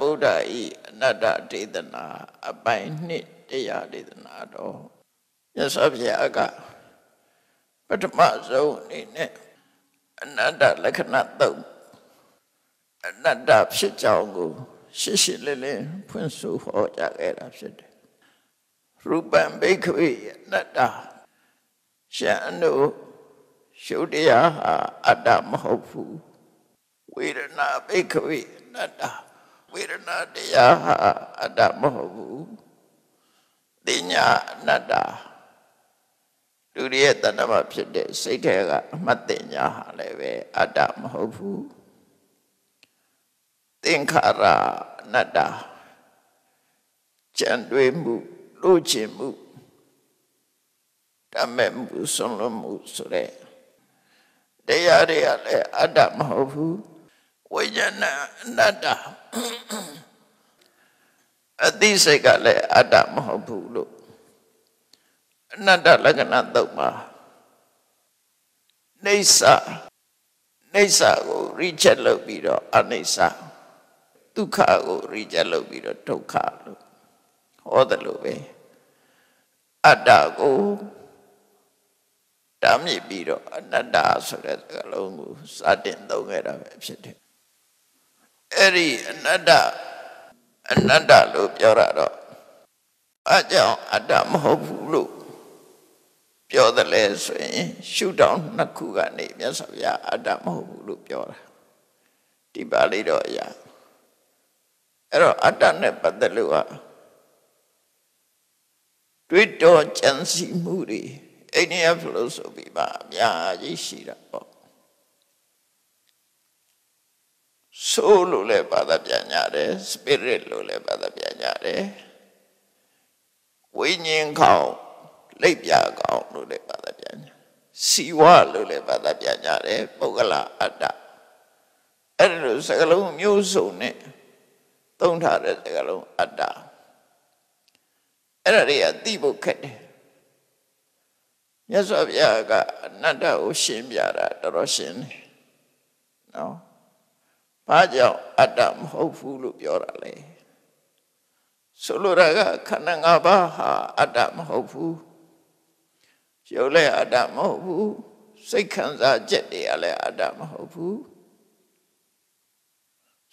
ဗုဒ္ဓဤအနတ္တဒေသနာအပိုင်နှစ်တရားဒေသနာတော်မြတ်စွာဘုရားကပထမဆုံးအနေနဲ့အနတ္တလက္ခဏာသုံးအနတ္တဖြစ်ကြောင်းကိုရှင်းရှင်းလင်းလင်းဖွင့်ဆိုဟောကြားခဲ့တာဖြစ်တယ်ရူပံဘိက္ခဝေအနတ္တရှန်တို့ရှုတရားဟာအတ္တမဟုတ်ဘူးဝေဒနာဘိက္ခဝေအနတ္တ ဝေဒနာတရားဟာအတ္တမဟုတ်ဘူးသိညာအနတ္တလူရဲ့တဏ္ဍမဖြစ်တဲ့စိတ်ထဲကအမှတ်တင်ညာဟာလည်းပဲအတ္တမဟုတ်ဘူးသင်္ခါရအနတ္တကြံတွေးမှုလို့ချင်မှုတမဲ့မှုဆုံးလို့မှုဆိုတဲ့တရားတွေကလည်းအတ္တမဟုတ်ဘူး ဝိညာဏအနတ္တအသိစိတ်ကလည်းအတ္တမဟုတ်ဘူးလို့အနတ္တလက္ခဏာသုံးပါနေဆာနေဆာကို reject လုပ်ပြီးတော့အနိစ္စဒုက္ခကို reject လုပ်ပြီးတော့ဒုက္ခလို့ဟောတယ်လို့ပဲအတ္တကိုတားမြစ်ပြီးတော့အနတ္တဆိုတဲ့စကားလုံးကိုစတင်သုံးခဲ့တာပဲဖြစ်တယ် အဲ့ဒီအနတ္တအနတ္တလို့ပြောရတော့အကြောင်းအတ္တမဟုတ်ဘူးလို့ပြောတယ်လဲဆိုရင်ရှုထောင့်နှစ်ခုကနေမြတ်စွာဘုရားအတ္တမဟုတ်ဘူးလို့ပြောတာဒီပါဠိတော်အရာအဲ့တော့အတ္တနဲ့ပတ်သက်လို့ကတွေးတော်ကြံစီမှုတွေအိန္ဒိယဖလို့ဆိုပြီးပါအများကြီးရှိတာပေါ့ ဆိုးလို့လည်းဘာသာပြန်ကြတယ် spirit လို့လည်းဘာသာပြန်ကြတယ်ဝိညာဉ်ခေါင်းလိပ်ပြခေါင်းလို့လည်းဘာသာပြန်ကြစီဝလို့လည်းဘာသာပြန်ကြတယ်ပုဂ္ဂလအတ္တအဲ့ဒါလိုစကလုံးမျိုးစုံနဲ့သုံးထားတဲ့စကလုံးအတ္တအဲ့ဒါတွေကသိဖို့ခက်တယ်မြတ်စွာဘုရားကအနတ္တကိုရှင်းပြတာတော်တော်ရှင်းတယ်နော် ဘာကြောင့်အတ္တမဟုတ်ဘူးလို့ပြောတာလဲဆိုလိုတာကခန္ဓာ၅ပါးဟာအတ္တမဟုတ်ဘူးရုပ်လည်းအတ္တမဟုတ်ဘူးစိတ်ခံစားချက်တွေကလည်းအတ္တမဟုတ်ဘူး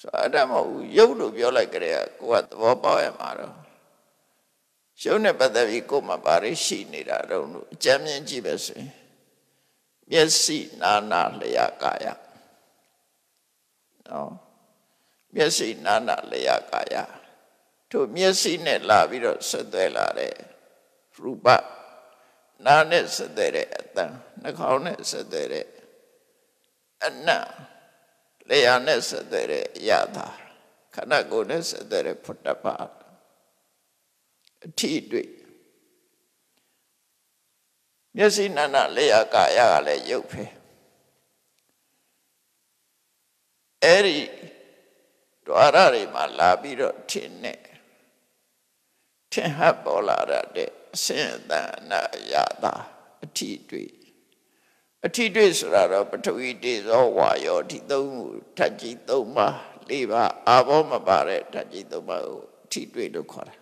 ဆိုအတ္တမဟုတ်ဘူးရုပ်လို့ပြောလိုက်ကြတဲ့ကိုကသဘောပေါက်ရမှာတော့ရှုံးနဲ့ပတ်သက်ပြီးကိုယ်မှာဘာတွေရှိနေတာတော့လို့အကြမ်းမြင်ကြည့်ပဲဆိုရင်မျက်စိနာနာလျာကာယ နော်မျက်စိနာနာလျာကာယတို့မျက်စိနဲ့လာပြီးတော့ဆက်သွဲလာတဲ့ရူပနာနဲ့ဆက်သွဲတဲ့အတန်နှာခေါင်းနဲ့ဆက်သွဲတဲ့အနံ့လျာနဲ့ဆက်သွဲတဲ့အရာသာခန္ဓာကိုယ်နဲ့ဆက်သွဲတဲ့ဖုတ္တပါအထီးတွေ့မျက်စိနာနာလေယာကာယကလည်းရုပ်ပဲ အဲ့ဒီဒွါရတွေမှာလာပြီးတော့ထင်နေထင်ဟပ်ပေါ်လာတဲ့အစင်တန်နာရတာအထီးတွေ့အထီးတွေ့ဆိုတာတော့ပထဝီတေဇောဝါယောဒီသုံးခုထပ်ကြည့်သုံးပါလေးပါအာဘောမပါတဲ့ထပ်ကြည့်သုံးပါကိုအထီးတွေ့လို့ခေါ်တာ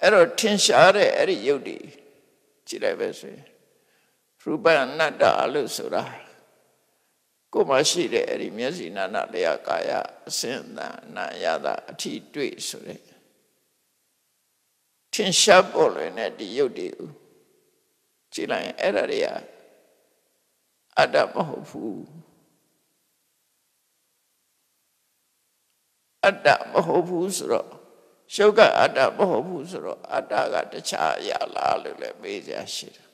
အဲ့တော့ထင်ရှားတဲ့အဲ့ဒီယုတ်ဒီကြည့်လိုက်ပဲဆိုရင်ရူပအနတ္တလို့ဆိုတာ ကိုယ်မှာရှိတဲ့အဲ့ဒီမျက်စိနာနာလျာကာယအစင်တန်နာယတာအထီးတွေ့ဆိုတဲ့ထင်ရှားပေါ်လွင်တဲ့ဒီယုတ်ဒီကိုကြည့်လိုက်ရင်အဲ့ဒါတွေကအတ္တမဟုတ်ဘူးအတ္တမဟုတ်ဘူးဆိုတော့ရှုပ်ကအတ္တမဟုတ်ဘူးဆိုတော့အတ္တကတခြားအရာလားလို့လည်းမေးကြရှိတယ်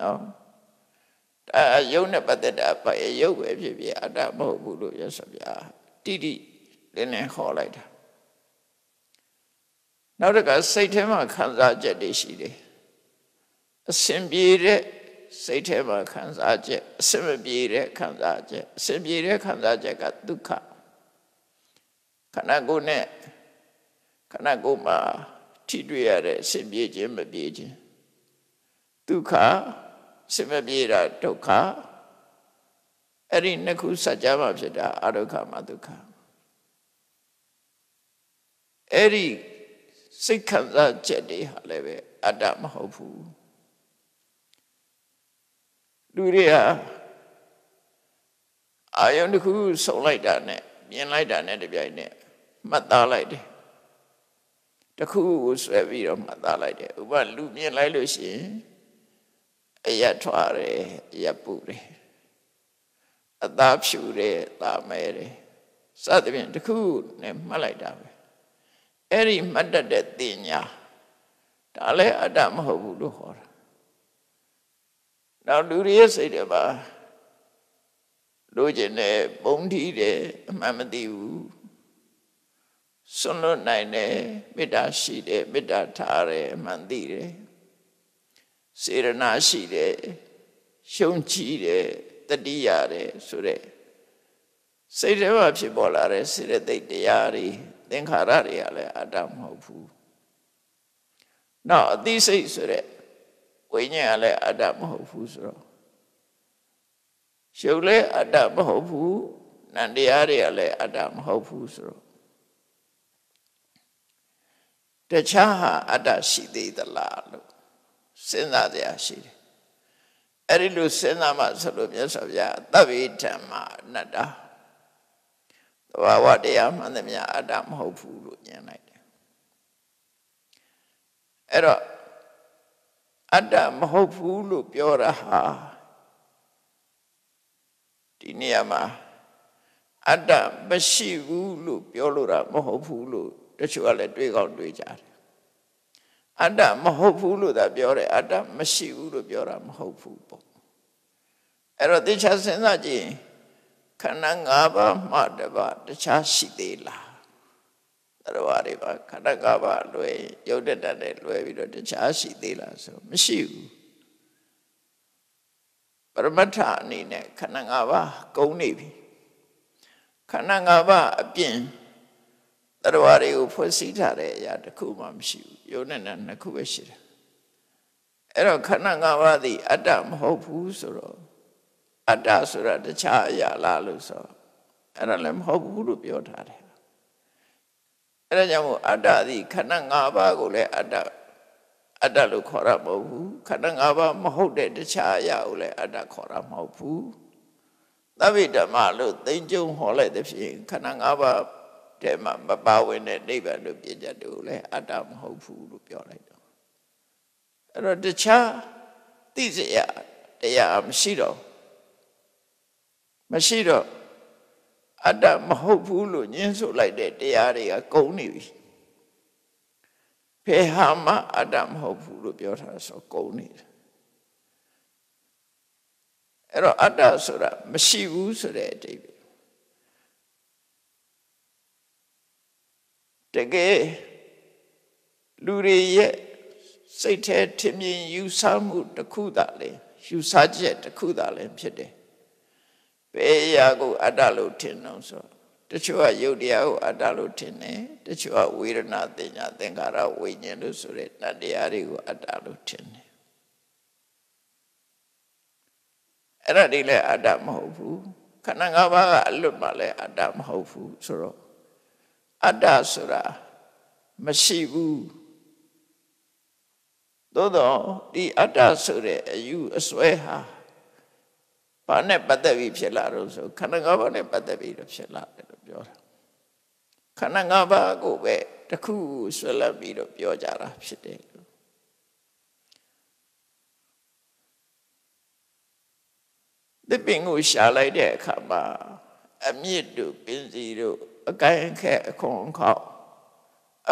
နော် ဒါယုံနဲ့ပတ်သက်တာပဲယုတ်ပဲဖြစ်ဖြစ်အတ္တမဟုတ်ဘူးလို့ရသော်ဗျာတိတိလင်းလင်းခေါ်လိုက်တာနောက်တစ်ခါစိတ်ထဲမှာခံစားချက်တွေရှိတယ်အစဉ်ပြေတဲ့စိတ်ထဲမှာခံစားချက်အစဉ်မပြေတဲ့ခံစားချက်အစဉ်ပြေတဲ့ခံစားချက်ကဒုက္ခခန္ဓာကိုယ်နဲ့ခန္ဓာကိုယ်မှာထိတွေ့ရတဲ့အစဉ်ပြေခြင်းမပြေခြင်းဒုက္ခ စင်မပြေတာဒုက္ခအဲ့ဒီနှစ်ခုစัจ जा မှာဖြစ်တာအဒုက္ခမှာဒုက္ခအဲ့ဒီစိတ်ခံစားချက်တွေဟာလည်းပဲအတ္တမဟုတ်ဘူးလူတွေဟာအာယုန်တစ်ခုဆုံလိုက်တာနဲ့မြင်လိုက်တာနဲ့တပြိုင်နက်မှတ်သားလိုက်တယ်တခုကိုဆွဲပြီးတော့မှတ်သားလိုက်တယ်ဥပမာလူမြင်လိုက်လို့ရှိရင် အယထွားတယ်အယပူတယ်အသားဖြူတယ်အသားမဲတယ်စသဖြင့်တခုနဲ့မှတ်လိုက်တာပဲအဲ့ဒီမှတ်တတ်တဲ့တင်ညာဒါလည်းအတ္တမဟုတ်ဘူးလို့ဟောတာနောက်လူတွေရဲ့စိတ်တွေပါလိုချင်တယ်ပုံထီးတယ်အမှန်မသိဘူးစွန့်လွတ်နိုင်တယ်မေတ္တာရှိတယ်မေတ္တာထားတယ်အမှန်သိတယ် စေရနာရှိတယ်ရှုံးချီးတယ်တတိရတယ်ဆိုတဲ့စိတ်ထဲမှာဖြစ်ပေါ်လာတဲ့စေရသိက်တရားတွေသင်္ခါရတွေကလည်းအတ္တမဟုတ်ဘူးနောက်အသိစိတ်ဆိုတဲ့ဝိညာဉ်ကလည်းအတ္တမဟုတ်ဘူးဆိုတော့ရှုပ်လည်းအတ္တမဟုတ်ဘူးနန္တရားတွေကလည်းအတ္တမဟုတ်ဘူးဆိုတော့တခြားဟာအတ္တရှိသေးသလားလို့ စဉ်းစားကြရရှိတယ်အဲ့ဒီလိုစဉ်းစားမှဆိုလို့မြတ်စွာဘုရားသဗ္ဗေဓမ္မာအနတ္တသဘာဝတရားမှန်သမျှအတ္တမဟုတ်ဘူးလို့ညင်လိုက်တယ်အဲ့တော့အတ္တမဟုတ်ဘူးလို့ပြောတာဟာဒီနေရာမှာအတ္တမရှိဘူးလို့ပြောလို့တာမဟုတ်ဘူးလို့တချို့ကလည်းတွေးကောင်းတွေးကြတယ် အတ္တမဟုတ်ဘူးလို့သာပြောတယ်အတ္တမရှိဘူးလို့ပြောတာမဟုတ်ဘူးပေါ့အဲ့တော့တေချာစဉ်းစားကြည့်ခန္ဓာ၅ပါးမှတပါတခြားရှိသေးလားတရားတွေပါခန္ဓာ၅ပါးလွယ်ရုပ်တတနဲ့လွယ်ပြီးတော့တခြားရှိသေးလားဆိုမရှိဘူးပရမတ္ထအနေနဲ့ခန္ဓာ၅ပါးကုန်နေပြီခန္ဓာ၅ပါးအပြင်တရားတွေကိုဖွဲ့စည်းထားတဲ့အရာတစ်ခုမှမရှိဘူး ယုံနဲ့နဲ့နှစ်ခုပဲရှိတယ်အဲ့တော့ခန္ဓာ၅ပါးသည်အတ္တမဟုတ်ဘူးဆိုတော့အတ္တဆိုတာတခြားအရာလားလို့ဆိုအဲ့ဒါလည်းမဟုတ်ဘူးလို့ပြောထားတယ်အဲ့ဒါကြောင့်မို့အတ္တသည်ခန္ဓာ၅ပါးကိုလည်းအတ္တအတ္တလို့ခေါ်ရမဟုတ်ဘူးခန္ဓာ၅ပါးမဟုတ်တဲ့တခြားအရာကိုလည်းအတ္တခေါ်ရမဟုတ်ဘူးသဗ္ဗေဓမ္မလို့သိဉ္ကျုံဟောလိုက်တဲ့ဖြင့်ခန္ဓာ၅ပါး တဲ့မှာမပါဝင်တဲ့နိဗ္ဗာန်လို့ပြည့်ကြတယ်ကိုလည်းအတ္တမဟုတ်ဘူးလို့ပြောလိုက်တော့အဲ့တော့တခြားသိစရာတရားမရှိတော့မရှိတော့အတ္တမဟုတ်ဘူးလို့ညင်းဆိုလိုက်တဲ့တရားတွေကကုန်နေပြီဖေဟာမအတ္တမဟုတ်ဘူးလို့ပြောထားဆိုကုန်နေတယ်အဲ့တော့အတ္တဆိုတာမရှိဘူးဆိုတဲ့အတိတ်ပဲ တကယ်လူတွေရဲ့စိတ်ထဲထင်မြင်ယူဆမှုတစ်ခုသာလေယူဆချက်တစ်ခုသာလည်းဖြစ်တယ်ဘယ်အရာကိုအတ္တလို့ထင်တော့ဆိုတချို့ကယုတ်တရားကိုအတ္တလို့ထင်တယ်တချို့ကဝေဒနာတင်ညာသင်္ခါရဝိညာဉ်လို့ဆိုတဲ့တတရားတွေကိုအတ္တလို့ထင်တယ်အဲ့ဒါဒီလည်းအတ္တမဟုတ်ဘူးခန္ဓာ၅ပါးကအလွတ်မှလည်းအတ္တမဟုတ်ဘူးဆိုတော့ အတ္တဆိုတာမရှိဘူးသို့တော့ဒီအတ္တဆိုတဲ့အယူအစွဲဟာဘာနဲ့ပတ်သက်ပြီးဖြစ်လာတော့ဆိုခန္ဓာ၅ပါးနဲ့ပတ်သက်ပြီးတော့ဖြစ်လာတယ်လို့ပြောတာခန္ဓာ၅ပါးကိုပဲတခုဆွဲလပ်ပြီးတော့ပြောကြတာဖြစ်တယ်သစ်ပင်ကိုရှာလိုက်တဲ့အခါမှာအမြင့်တို့ပင်စီတို့ အကိုင်းခက်အခွန်ခေါက်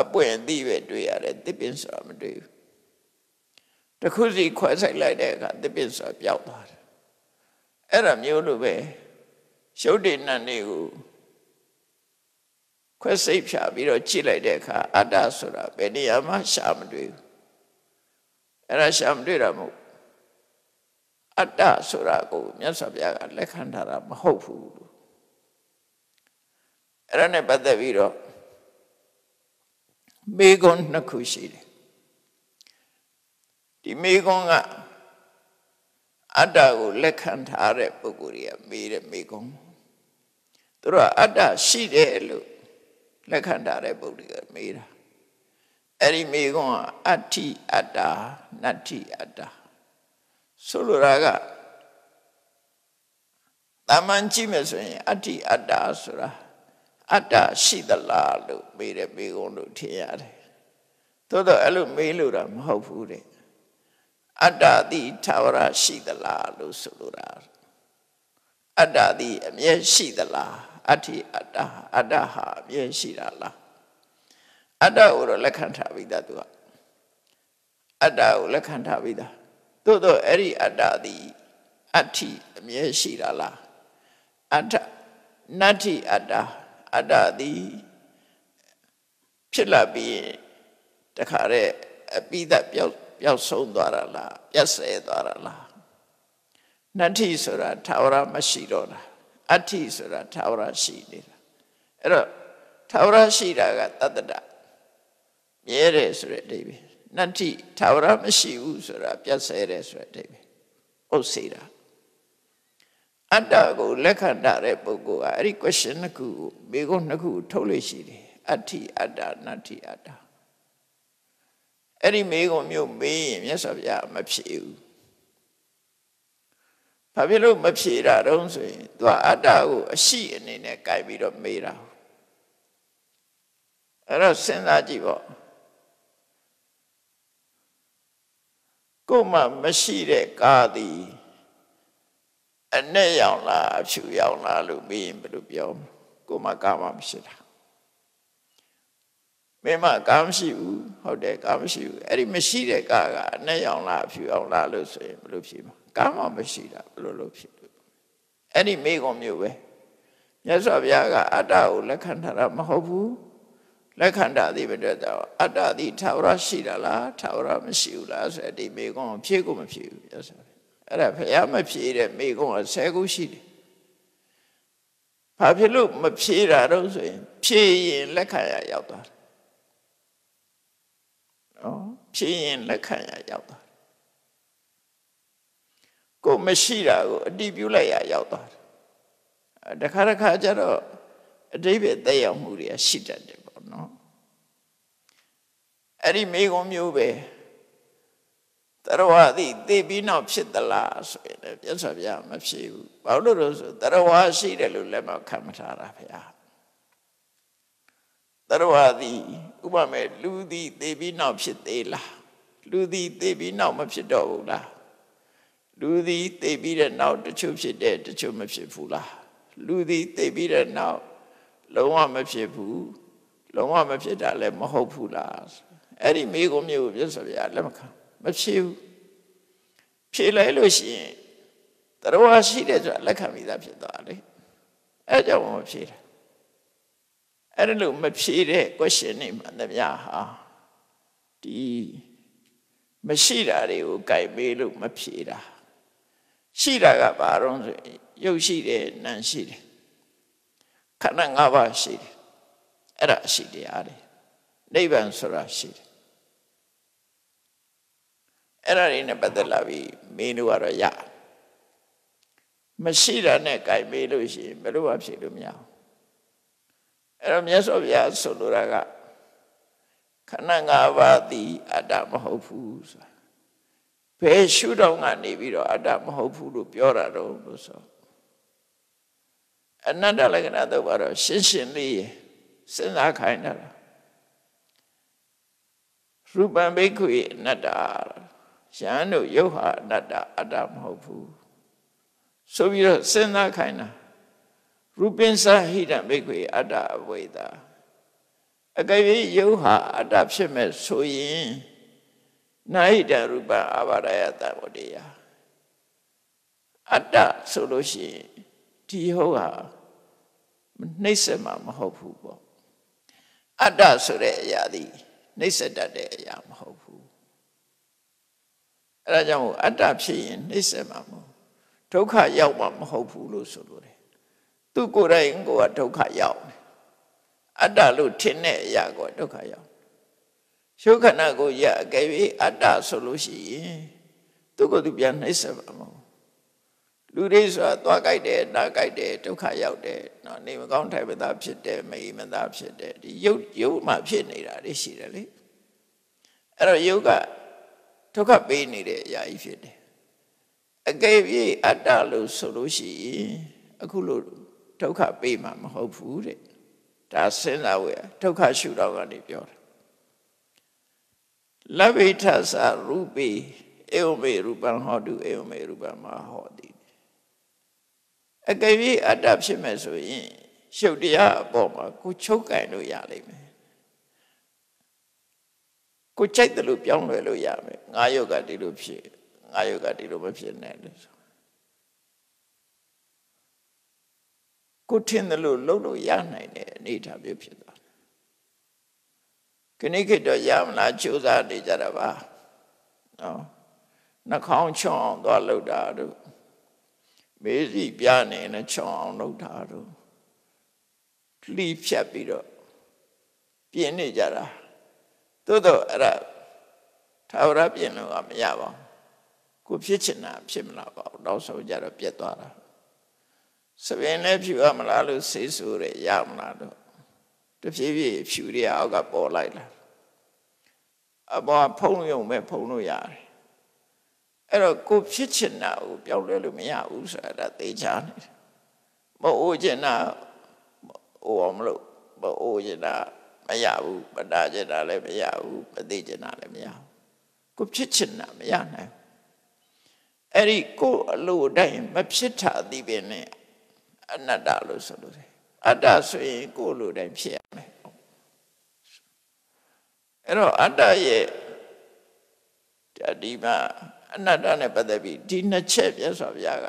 အပွင့်အသီးပဲတွေ့ရတယ်သစ်ပင်ဆိုတာမတွေ့ဘူးတခုစီခွဲဆိုင်လိုက်တဲ့အခါသစ်ပင်ဆိုတာပျောက်သွားတယ်အဲ့ဒါမျိုးလိုပဲရှုပ်တည်နတ်တွေကိုခွဲစိတ်ဖြာပြီးတော့ကြည့်လိုက်တဲ့အခါအတ္တဆိုတာဘယ်နေရာမှရှာမတွေ့ဘူးအဲ့ဒါရှာမတွေ့တာမဟုတ်အတ္တဆိုတာကိုမြတ်စွာဘုရားကလက်ခံထားတာမဟုတ်ဘူး အဲ့ဒါနဲ့ပတ်သက်ပြီးတော့မေကွန်းနှစ်ခုရှိတယ်ဒီမေကွန်းကအတ္တကိုလက်ခံထားတဲ့ပုဂ္ဂိုလ်တွေကမေးတဲ့မေကွန်းသူတို့ကအတ္တရှိတယ်လို့လက်ခံထားတဲ့ပုဂ္ဂိုလ်ကမေးတာအဲ့ဒီမေကွန်းကအဋ္ဌိအတ္တာနတ္ထိအတ္တာဆိုလိုတာကတာမန်ကြည့်မယ်ဆိုရင်အဋ္ဌိအတ္တာဆိုတာ အတ္တရှိသလားလို့မေးတဲ့မေကွန်းလို့ထင်ရတယ်သို့တော့အဲ့လိုမေးလို့တာမဟုတ်ဘူးတဲ့အတ္တတိသာဝရရှိသလားလို့ဆိုလိုတာအတ္တတိအမြဲရှိသလားအဋ္ဌိအတ္တအတ္တဟာအမြဲရှိတာလားအတ္တကိုတော့လက်ခံထားပြီးသားသူကအတ္တကိုလက်ခံထားပြီးသားသို့တော့အဲ့ဒီအတ္တသည်အဋ္ဌိအမြဲရှိတာလားအတ္တနတ္ထိအတ္တ အတ္တသည်ဖြစ်လာပြီးတခါတဲ့အပိဒပျောက်ပျောက်ဆုံးသွားတာလားပြတ်ဆဲသွားတာလားနတ္ထိဆိုတာသာဝရမရှိတော့တာအဋ္ဌိဆိုတာသာဝရရှိနေတာအဲ့တော့သာဝရရှိတာကတတ္တတမြဲတယ်ဆိုတဲ့အဓိပ္ပာယ်နတ္ထိသာဝရမရှိဘူးဆိုတာပြတ်ဆဲတယ်ဆိုတဲ့အဓိပ္ပာယ်ဥစ္စေတာ အတ္တကိုလက်ခံထားတဲ့ပုဂ္ဂိုလ်ကအဲ့ဒီ question နှစ်ခုကိုမိကုန်းနှစ်ခုထုတ်လို့ရှိတယ်အဋ္ဌိအတ္တနတ္ထိအတ္တအဲ့ဒီမိကုန်းမျိုးမေးရင်မြတ်စွာဘုရားမဖြေဘူးဘာဖြစ်လို့မဖြေတာတုံးဆိုရင်သူကအတ္တကိုအရှိအနေနဲ့ကြိုက်ပြီးတော့မေးတာအဲ့တော့စဉ်းစားကြည့်ပေါ့ကိုမှမရှိတဲ့ကားသည် အနဲ့ရောင်လားအဖြူရောင်လားလို့မေးရင်ဘယ်လိုပြောကိုမှကားမှမရှိတာမင်းမကားမရှိဘူးဟုတ်တယ်ကားမရှိဘူးအဲ့ဒီမရှိတဲ့ကားကအနဲ့ရောင်လားအဖြူရောင်လားလို့ဆိုရင်ဘယ်လိုဖြေမှာကားမှမရှိတာဘယ်လိုလုပ်ဖြေလို့အဲ့ဒီမိကုံမျိုးပဲမြတ်စွာဘုရားကအတ္တကိုလက်ခံထားတာမဟုတ်ဘူးလက်ခံတာသည်ပဲတော့အတ္တသည်ထာဝရရှိတာလားထာဝရမရှိဘူးလားဆိုတဲ့ဒီမိကုံဖြေကိုမဖြေဘူးမြတ်စွာဘုရား အဲ့ဒါဘုရားမဖြေတဲ့မိကုံက10ခုရှိတယ်ဘာဖြစ်လို့မဖြေတာတော့ဆိုရင်ဖြေရင်လက်ခံရရောက်သွားတယ်နော်ဖြေရင်လက်ခံရရောက်သွားတယ်ကိုမရှိတာကိုအတိပြုလိုက်ရရောက်သွားတယ်တခါတခါကျတော့အတိပ္ပယ်သက်ရောက်မှုတွေရှိတတ်တယ်ပေါ့နော်အဲ့ဒီမိကုံမျိုးပဲ တရဝသည်သိပြီးနောက်ဖြစ်သလားဆိုရင်လည်းပြတ်စွာပြမဖြစ်ဘူးဘာလို့လို့ဆိုတရဝရှိတယ်လို့လည်းမခံမထားတာဗျာတရဝသည်ဥပမာလူသည်သိပြီးနောက်ဖြစ်သေးလားလူသည်သိပြီးနောက်မဖြစ်တော့ဘူးလားလူသည်သိပြီးတဲ့နောက်တချို့ဖြစ်တဲ့တချို့မဖြစ်ဘူးလားလူသည်သိပြီးတဲ့နောက်လုံးဝမဖြစ်ဘူးလုံးဝမဖြစ်တာလည်းမဟုတ်ဘူးလားအဲ့ဒီမိကုံမျိုးပြတ်စွာပြလက်မခံ မဖြစ်ဘူးဖြေလိုက်လို့ရှိရင်တရဝရှိတယ်ဆိုတာလက်ခံပြီးသားဖြစ်သွားတယ်အဲကြောင့်မဖြေတာအဲ့ဒါလို့မဖြေတဲ့ question တွေမှတည်းဟာဒီမရှိတာတွေကိုကြိုက်ပေးလို့မဖြေတာရှိတာကဘာတော့ဆိုရုပ်ရှိတယ်နာမ်ရှိတယ်ခန္ဓာ၅ပါးရှိတယ်အဲ့ဒါရှိတရားတွေနိဗ္ဗာန်ဆိုတာရှိတယ် အဲ့ဒါတွေနဲ့ပတ်သက်လာပြီးမင်းတို့ကတော့ရမရှိတာနဲ့ကြိုက်ပေးလို့ရှိရင်ဘယ်လိုမှဖြေလို့မရဘူးအဲ့တော့မြတ်စွာဘုရားဆိုလိုတာကခန္ဓာ၅ပါးသည်အတ္တမဟုတ်ဘူးဆိုတာဘယ်ရှုထောင့်ကနေပြီးတော့အတ္တမဟုတ်ဘူးလို့ပြောတာတော့လို့ဆိုအနတ္တလက္ခဏာတော့ဘာတော့ရှင်းရှင်းလေးစဉ်းစားခိုင်းတာရူပံဘိက္ခုအနတ္တ ယဟန်တို့ယုတ်ဟာအနတ္တအတ္တမဟုတ်ဘူးဆိုပြီးတော့စဉ်းစားခိုင်းတာရူပင်းစာဟိတဘိက္ခွေအတ္တအဝိဒါအကယ်၍ယုတ်ဟာအတ္တဖြစ်မဲ့ဆိုရင်နာဟိတရူပအာဘာဒယတဝတ္တေယအတ္တဆိုလို့ရှိရင်ဒီဟုတ်ဟာနှိမ့်ဆက်မှာမဟုတ်ဘူးပေါ့အတ္တဆိုတဲ့အရာဒီနှိမ့်ဆက်တတ်တဲ့အရာမဟုတ်ဘူး အဲဒါကြောင့်အတ္တဖြစ်ရင်နှိမ့်ဆက်မှာမဟုတ်ဒုက္ခရောက်မှာမဟုတ်ဘူးလို့ဆိုလိုတယ်သူကိုယ်တိုင်ကိုယ်ကဒုက္ခရောက်တယ်အတ္တလို့ထင်တဲ့အရာကဒုက္ခရောက်ရှုခဏကိုရအကယ်၍အတ္တဆိုလို့ရှိရင်သူကသူပြန်နှိမ့်ဆက်ပါမဟုတ်လူတွေဆိုတာသွားကြိုက်တယ်နားကြိုက်တယ်ဒုက္ခရောက်တယ်နော်နေမကောင်းထိုင်မသာဖြစ်တယ်မအိမ်မသာဖြစ်တယ်ဒီယုတ်ယုတ်မှဖြစ်နေတာတွေရှိတယ်လေအဲ့တော့ယုတ်က ဒုက္ခပေးနေတဲ့အရာကြီးဖြစ်တယ်အကယ်၍အတ္တလို့ဆိုလို့ရှိရင်အခုလို့ဒုက္ခပေးမှာမဟုတ်ဘူးတဲ့ဒါစဉ်းစားဝယ်ဒုက္ခရှုတော့ကနေပြောတာလဗ္ဗိထသရူပေဧဝမေရူပံဟောတုဧဝမေရူပံမဟောတိအကယ်၍အတ္တဖြစ်မဲ့ဆိုရင်ရှုပ်တရားအပေါ်မှာကိုချုပ်ကင်လို့ရလိမ့်မယ် ကိုကြိုက်တယ်လို့ပြောင်းလဲလို့ရမယ်ငါယုတ်ကဒီလိုဖြစ်ငါယုတ်ကဒီလိုမဖြစ်နဲ့လို့ဆိုကိုထင်တယ်လို့လုပ်လို့ရနိုင်တဲ့အနေအထားမျိုးဖြစ်သွားတယ်ခဏခေတ်တော့ရမလားကြိုးစားနေကြတာပါနော်နှာခေါင်းချောင်းအောင်သွားလှုပ်တာတို့မေးစီပြနေနဲ့ချောင်းအောင်လှုပ်တာတို့လှီးဖြတ်ပြီးတော့ပြင်းနေကြတာ သို့တော့အဲ့ဒါသာဝရပြင်လို့ကမရပါဘူးကိုဖြစ်ချင်တာဖြစ်မလာပါဘူးနောက်ဆုံးကြတော့ပြတ်သွားတာစပင်လည်းဖြူရမလားလို့ဆေးဆူရရမလားတော့တဖြည်းဖြည်းဖြူရအောက်ကပေါ်လိုက်လာအပေါ်ဖုံးရုံပဲဖုံးလို့ရတယ်အဲ့တော့ကိုဖြစ်ချင်တာကိုပြောင်းလဲလို့မရဘူးဆိုတာသိချာနေတယ်မအိုးချင်တာအိုးအောင်မလို့မအိုးချင်တာ မရဘူးမတာချင်တာလည်းမရဘူးမသိချင်တာလည်းမရဘူးကိုဖြစ်ချင်တာမရနိုင်အဲ့ဒီကိုအလိုတိုင်းမဖြစ်တာသိပင်နဲ့အနတ္တလို့ဆိုလို့တယ်အတ္တဆိုရင်ကိုလိုတိုင်းဖြစ်ရမယ်အဲ့တော့အတ္တရဲ့ဒီမှာအနတ္တနဲ့ပတ်သက်ပြီးဒီနှစ်ချက်ပြဆိုဗျာက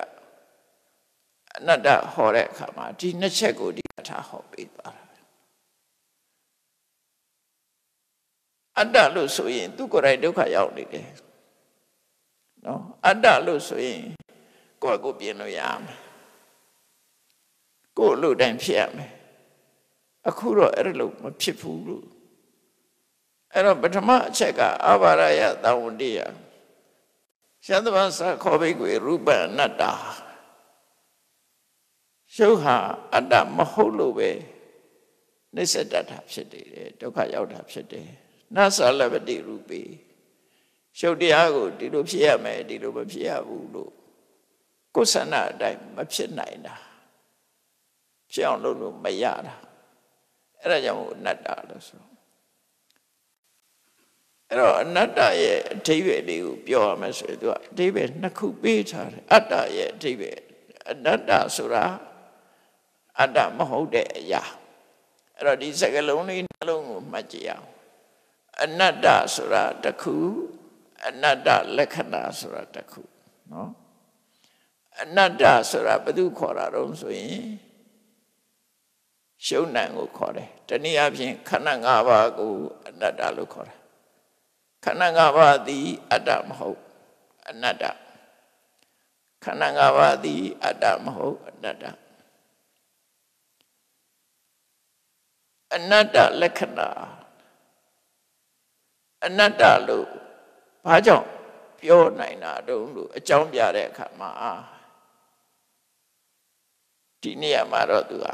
အနတ္တဟောတဲ့အခါမှာဒီနှစ်ချက်ကိုဒီထားဟောပေးသွားတာ အတ္တလို့ဆိုရင် သူကိုယ်တိုင်ဒုက္ခရောက်နေတယ်နော်အတ္တလို့ဆိုရင်ကိုယ့်ကိုပြင်လို့ရမယ်ကိုယ်လို့တိုင်းဖြစ်ရမယ်အခုတော့အဲ့လိုမဖြစ်ဘူးလို့အဲ့တော့ပထမအချက်ကအာဘာရယသဝတိယရှန္တဗသခောဘိကွေရူပအနတ္တရှုဟာအတ္တမဟုတ်လို့ပဲနှိစ္စတတ်တာဖြစ်တယ်ဒုက္ခရောက်တာဖြစ်တယ် နသလပတိရူပေရှုပ်တရားကိုဒီလိုဖြစ်ရမယ်ဒီလိုမဖြစ်ရဘူးလို့ကိုယ်ဆန္ဒအတိုင်းမဖြစ်နိုင်တာဖြစ်အောင်လုပ်လို့မရတာအဲ့ဒါကြောင့်အနတ္တလို့ဆိုအဲ့တော့အနတ္တရဲ့အဓိပ္ပာယ်လေးကိုပြောရမယ်ဆိုရင်သူကအဓိပ္ပာယ်နှစ်ခုပေးထားတယ်အတ္တရဲ့အဓိပ္ပာယ်အနတ္တဆိုတာအတ္တမဟုတ်တဲ့အရာအဲ့တော့ဒီစကားလုံးလေးနှလုံးကိုမှတ်ကြည့်အောင် အနတ္တဆိုတာတစ်ခုအနတ္တလက္ခဏာဆိုတာတစ်ခုနော်အနတ္တဆိုတာဘယ်သူခေါ်တာတော့ဆိုရင်ရှုံးနံကိုခေါ်တယ်တနည်းအားဖြင့်ခန္ဓာ၅ပါးကိုအနတ္တလို့ခေါ်တယ်ခန္ဓာ၅ပါးသည်အတ္တမဟုတ်အနတ္တခန္ဓာ၅ပါးသည်အတ္တမဟုတ်အနတ္တအနတ္တလက္ခဏာ အနတ္တလို့ဘာကြောင့်ပြောနိုင်တာတုံးလို့အကြောင်းပြတဲ့အခါမှာဒီနေရာမှာတော့သူက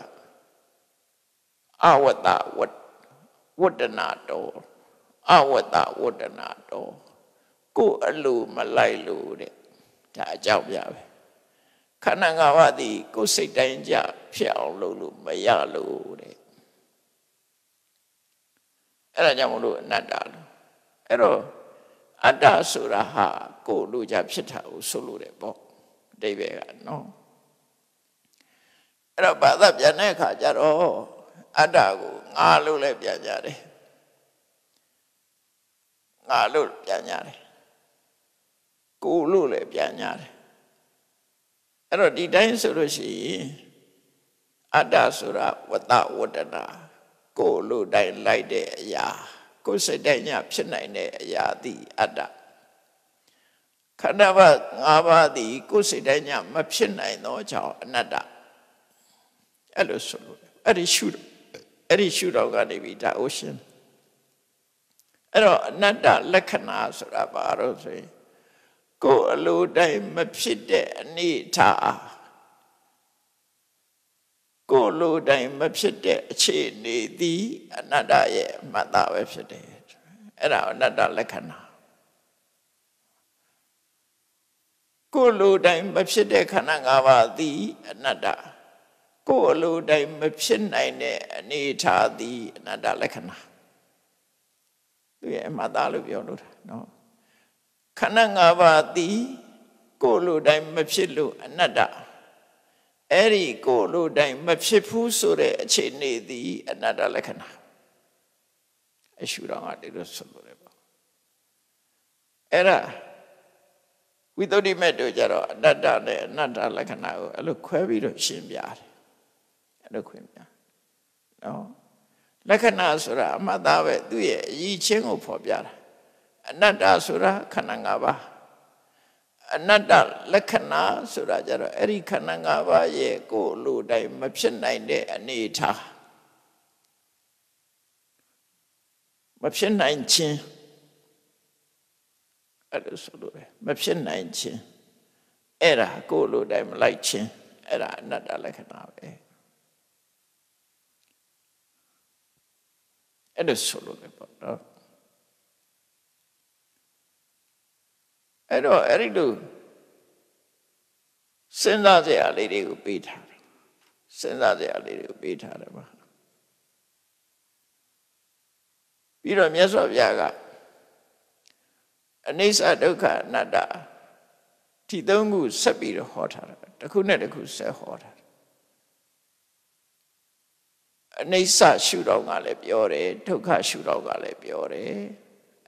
အဝတ္တဝတ္ဝတ္တနာတော်အဝတ္တဝတ္တနာတော်ကိုယ်အလိုမလိုက်လို့တဲ့ဒါအကြောင်းပြပဲခန္ဓာငါးပါးသည်ကိုယ်စိတ်တိုင်းကြဖြစ်အောင်လုပ်လို့မရလို့တဲ့အဲ့ဒါကြောင့်မလို့အနတ္တလို့ အဲ့တော့အတ္တဆိုတာဟာကိုယ်လိုချဖြစ်တာကိုဆိုလို့တယ်ပေါ့အတိပ္ပယ်ကနော်အဲ့တော့ဘာသာပြန်တဲ့အခါကျတော့အတ္တကိုငါလို့လည်းပြန်ကြတယ်ငါလို့ပြန်ကြတယ်ကိုလို့လည်းပြန်ကြတယ်အဲ့တော့ဒီတိုင်းဆိုလို့ရှိရင်အတ္တဆိုတာဝတ္တဝတ္တနာကိုလို့တိုင်းလိုက်တဲ့အရာ ကိုယ်စိတ်တိုင်းညဖြစ်နိုင်တဲ့အရာသည်အတ္တခန္ဓာဘ၅ပါးသည်ကိုယ်စိတ်တိုင်းညမဖြစ်နိုင်သောကြောင့်အနတ္တအဲ့လိုဆိုလို့အဲ့ဒီရှုအဲ့ဒီရှုတော့ကနေပြီးဒါအိုရှင်အဲ့တော့အနတ္တလက္ခဏာဆိုတာဘာလို့ဆိုရင်ကိုယ်အလိုတိုင်းမဖြစ်တဲ့အနေထား ကိုယ်လိုတိုင်းမဖြစ်တဲ့အခြေအနေသည်အနတ္တရဲ့အမှတ်သားပဲဖြစ်တယ်အဲ့ဒါအနတ္တလက္ခဏာကိုယ်လိုတိုင်းမဖြစ်တဲ့ခန္ဓာ၅ပါးသည်အနတ္တကိုယ်အလိုတိုင်းမဖြစ်နိုင်တဲ့အနေထားသည်အနတ္တလက္ခဏာသူရဲ့အမှတ်သားလို့ပြောလို့တာနော်ခန္ဓာ၅ပါးသည်ကိုယ်လိုတိုင်းမဖြစ်လို့အနတ္တ အဲ့ဒီကိုယ်လိုတိုင်းမဖြစ်ဘူးဆိုတဲ့အခြေအနေသည်အနတ္တလက္ခဏာအရှုတော်ကဒီလိုဆိုလို့ရပါအဲ့ဒါဝိသုဒ္ဓိမဲ့တို့ကြတော့အနတ္တနဲ့အနတ္တလက္ခဏာကိုအဲ့လိုခွဲပြီးတော့ရှင်းပြတယ်အဲ့လိုခွင့်ပြနော်လက္ခဏာဆိုတာအမှတ်သားပဲသူ့ရဲ့အရေးချင်းကိုဖော်ပြတာအနတ္တဆိုတာခန္ဓာ၅ပါး အနတ္တလက္ခဏာဆိုတာကြတော့အဲ့ဒီခန္ဓာ၅ပါးရဲ့ကိုယ်လိုတိုင်းမဖြစ်နိုင်တဲ့အနေအထားမဖြစ်နိုင်ခြင်းအဲ့လိုဆိုလို့ပဲမဖြစ်နိုင်ခြင်းအဲ့ဒါကိုယ်လိုတိုင်းမလိုက်ခြင်းအဲ့ဒါအနတ္တလက္ခဏာပဲအဲ့ဒါဆိုလို့ပဲပေါ့နော် အဲ့တော့အဲ့ဒီလိုစဉ်းစားစရာလေးတွေကိုပေးထားတယ်စဉ်းစားစရာလေးတွေကိုပေးထားတယ်ပါပြီးတော့မြတ်စွာဘုရားကအနိစ္စဒုက္ခအနတ္တဒီသုံးခုဆက်ပြီးတော့ဟောထားတာတစ်ခုနဲ့တစ်ခုဆက်ဟောထားတယ်အနိစ္စရှုတော့ကလည်းပြောတယ်ဒုက္ခရှုတော့ကလည်းပြောတယ်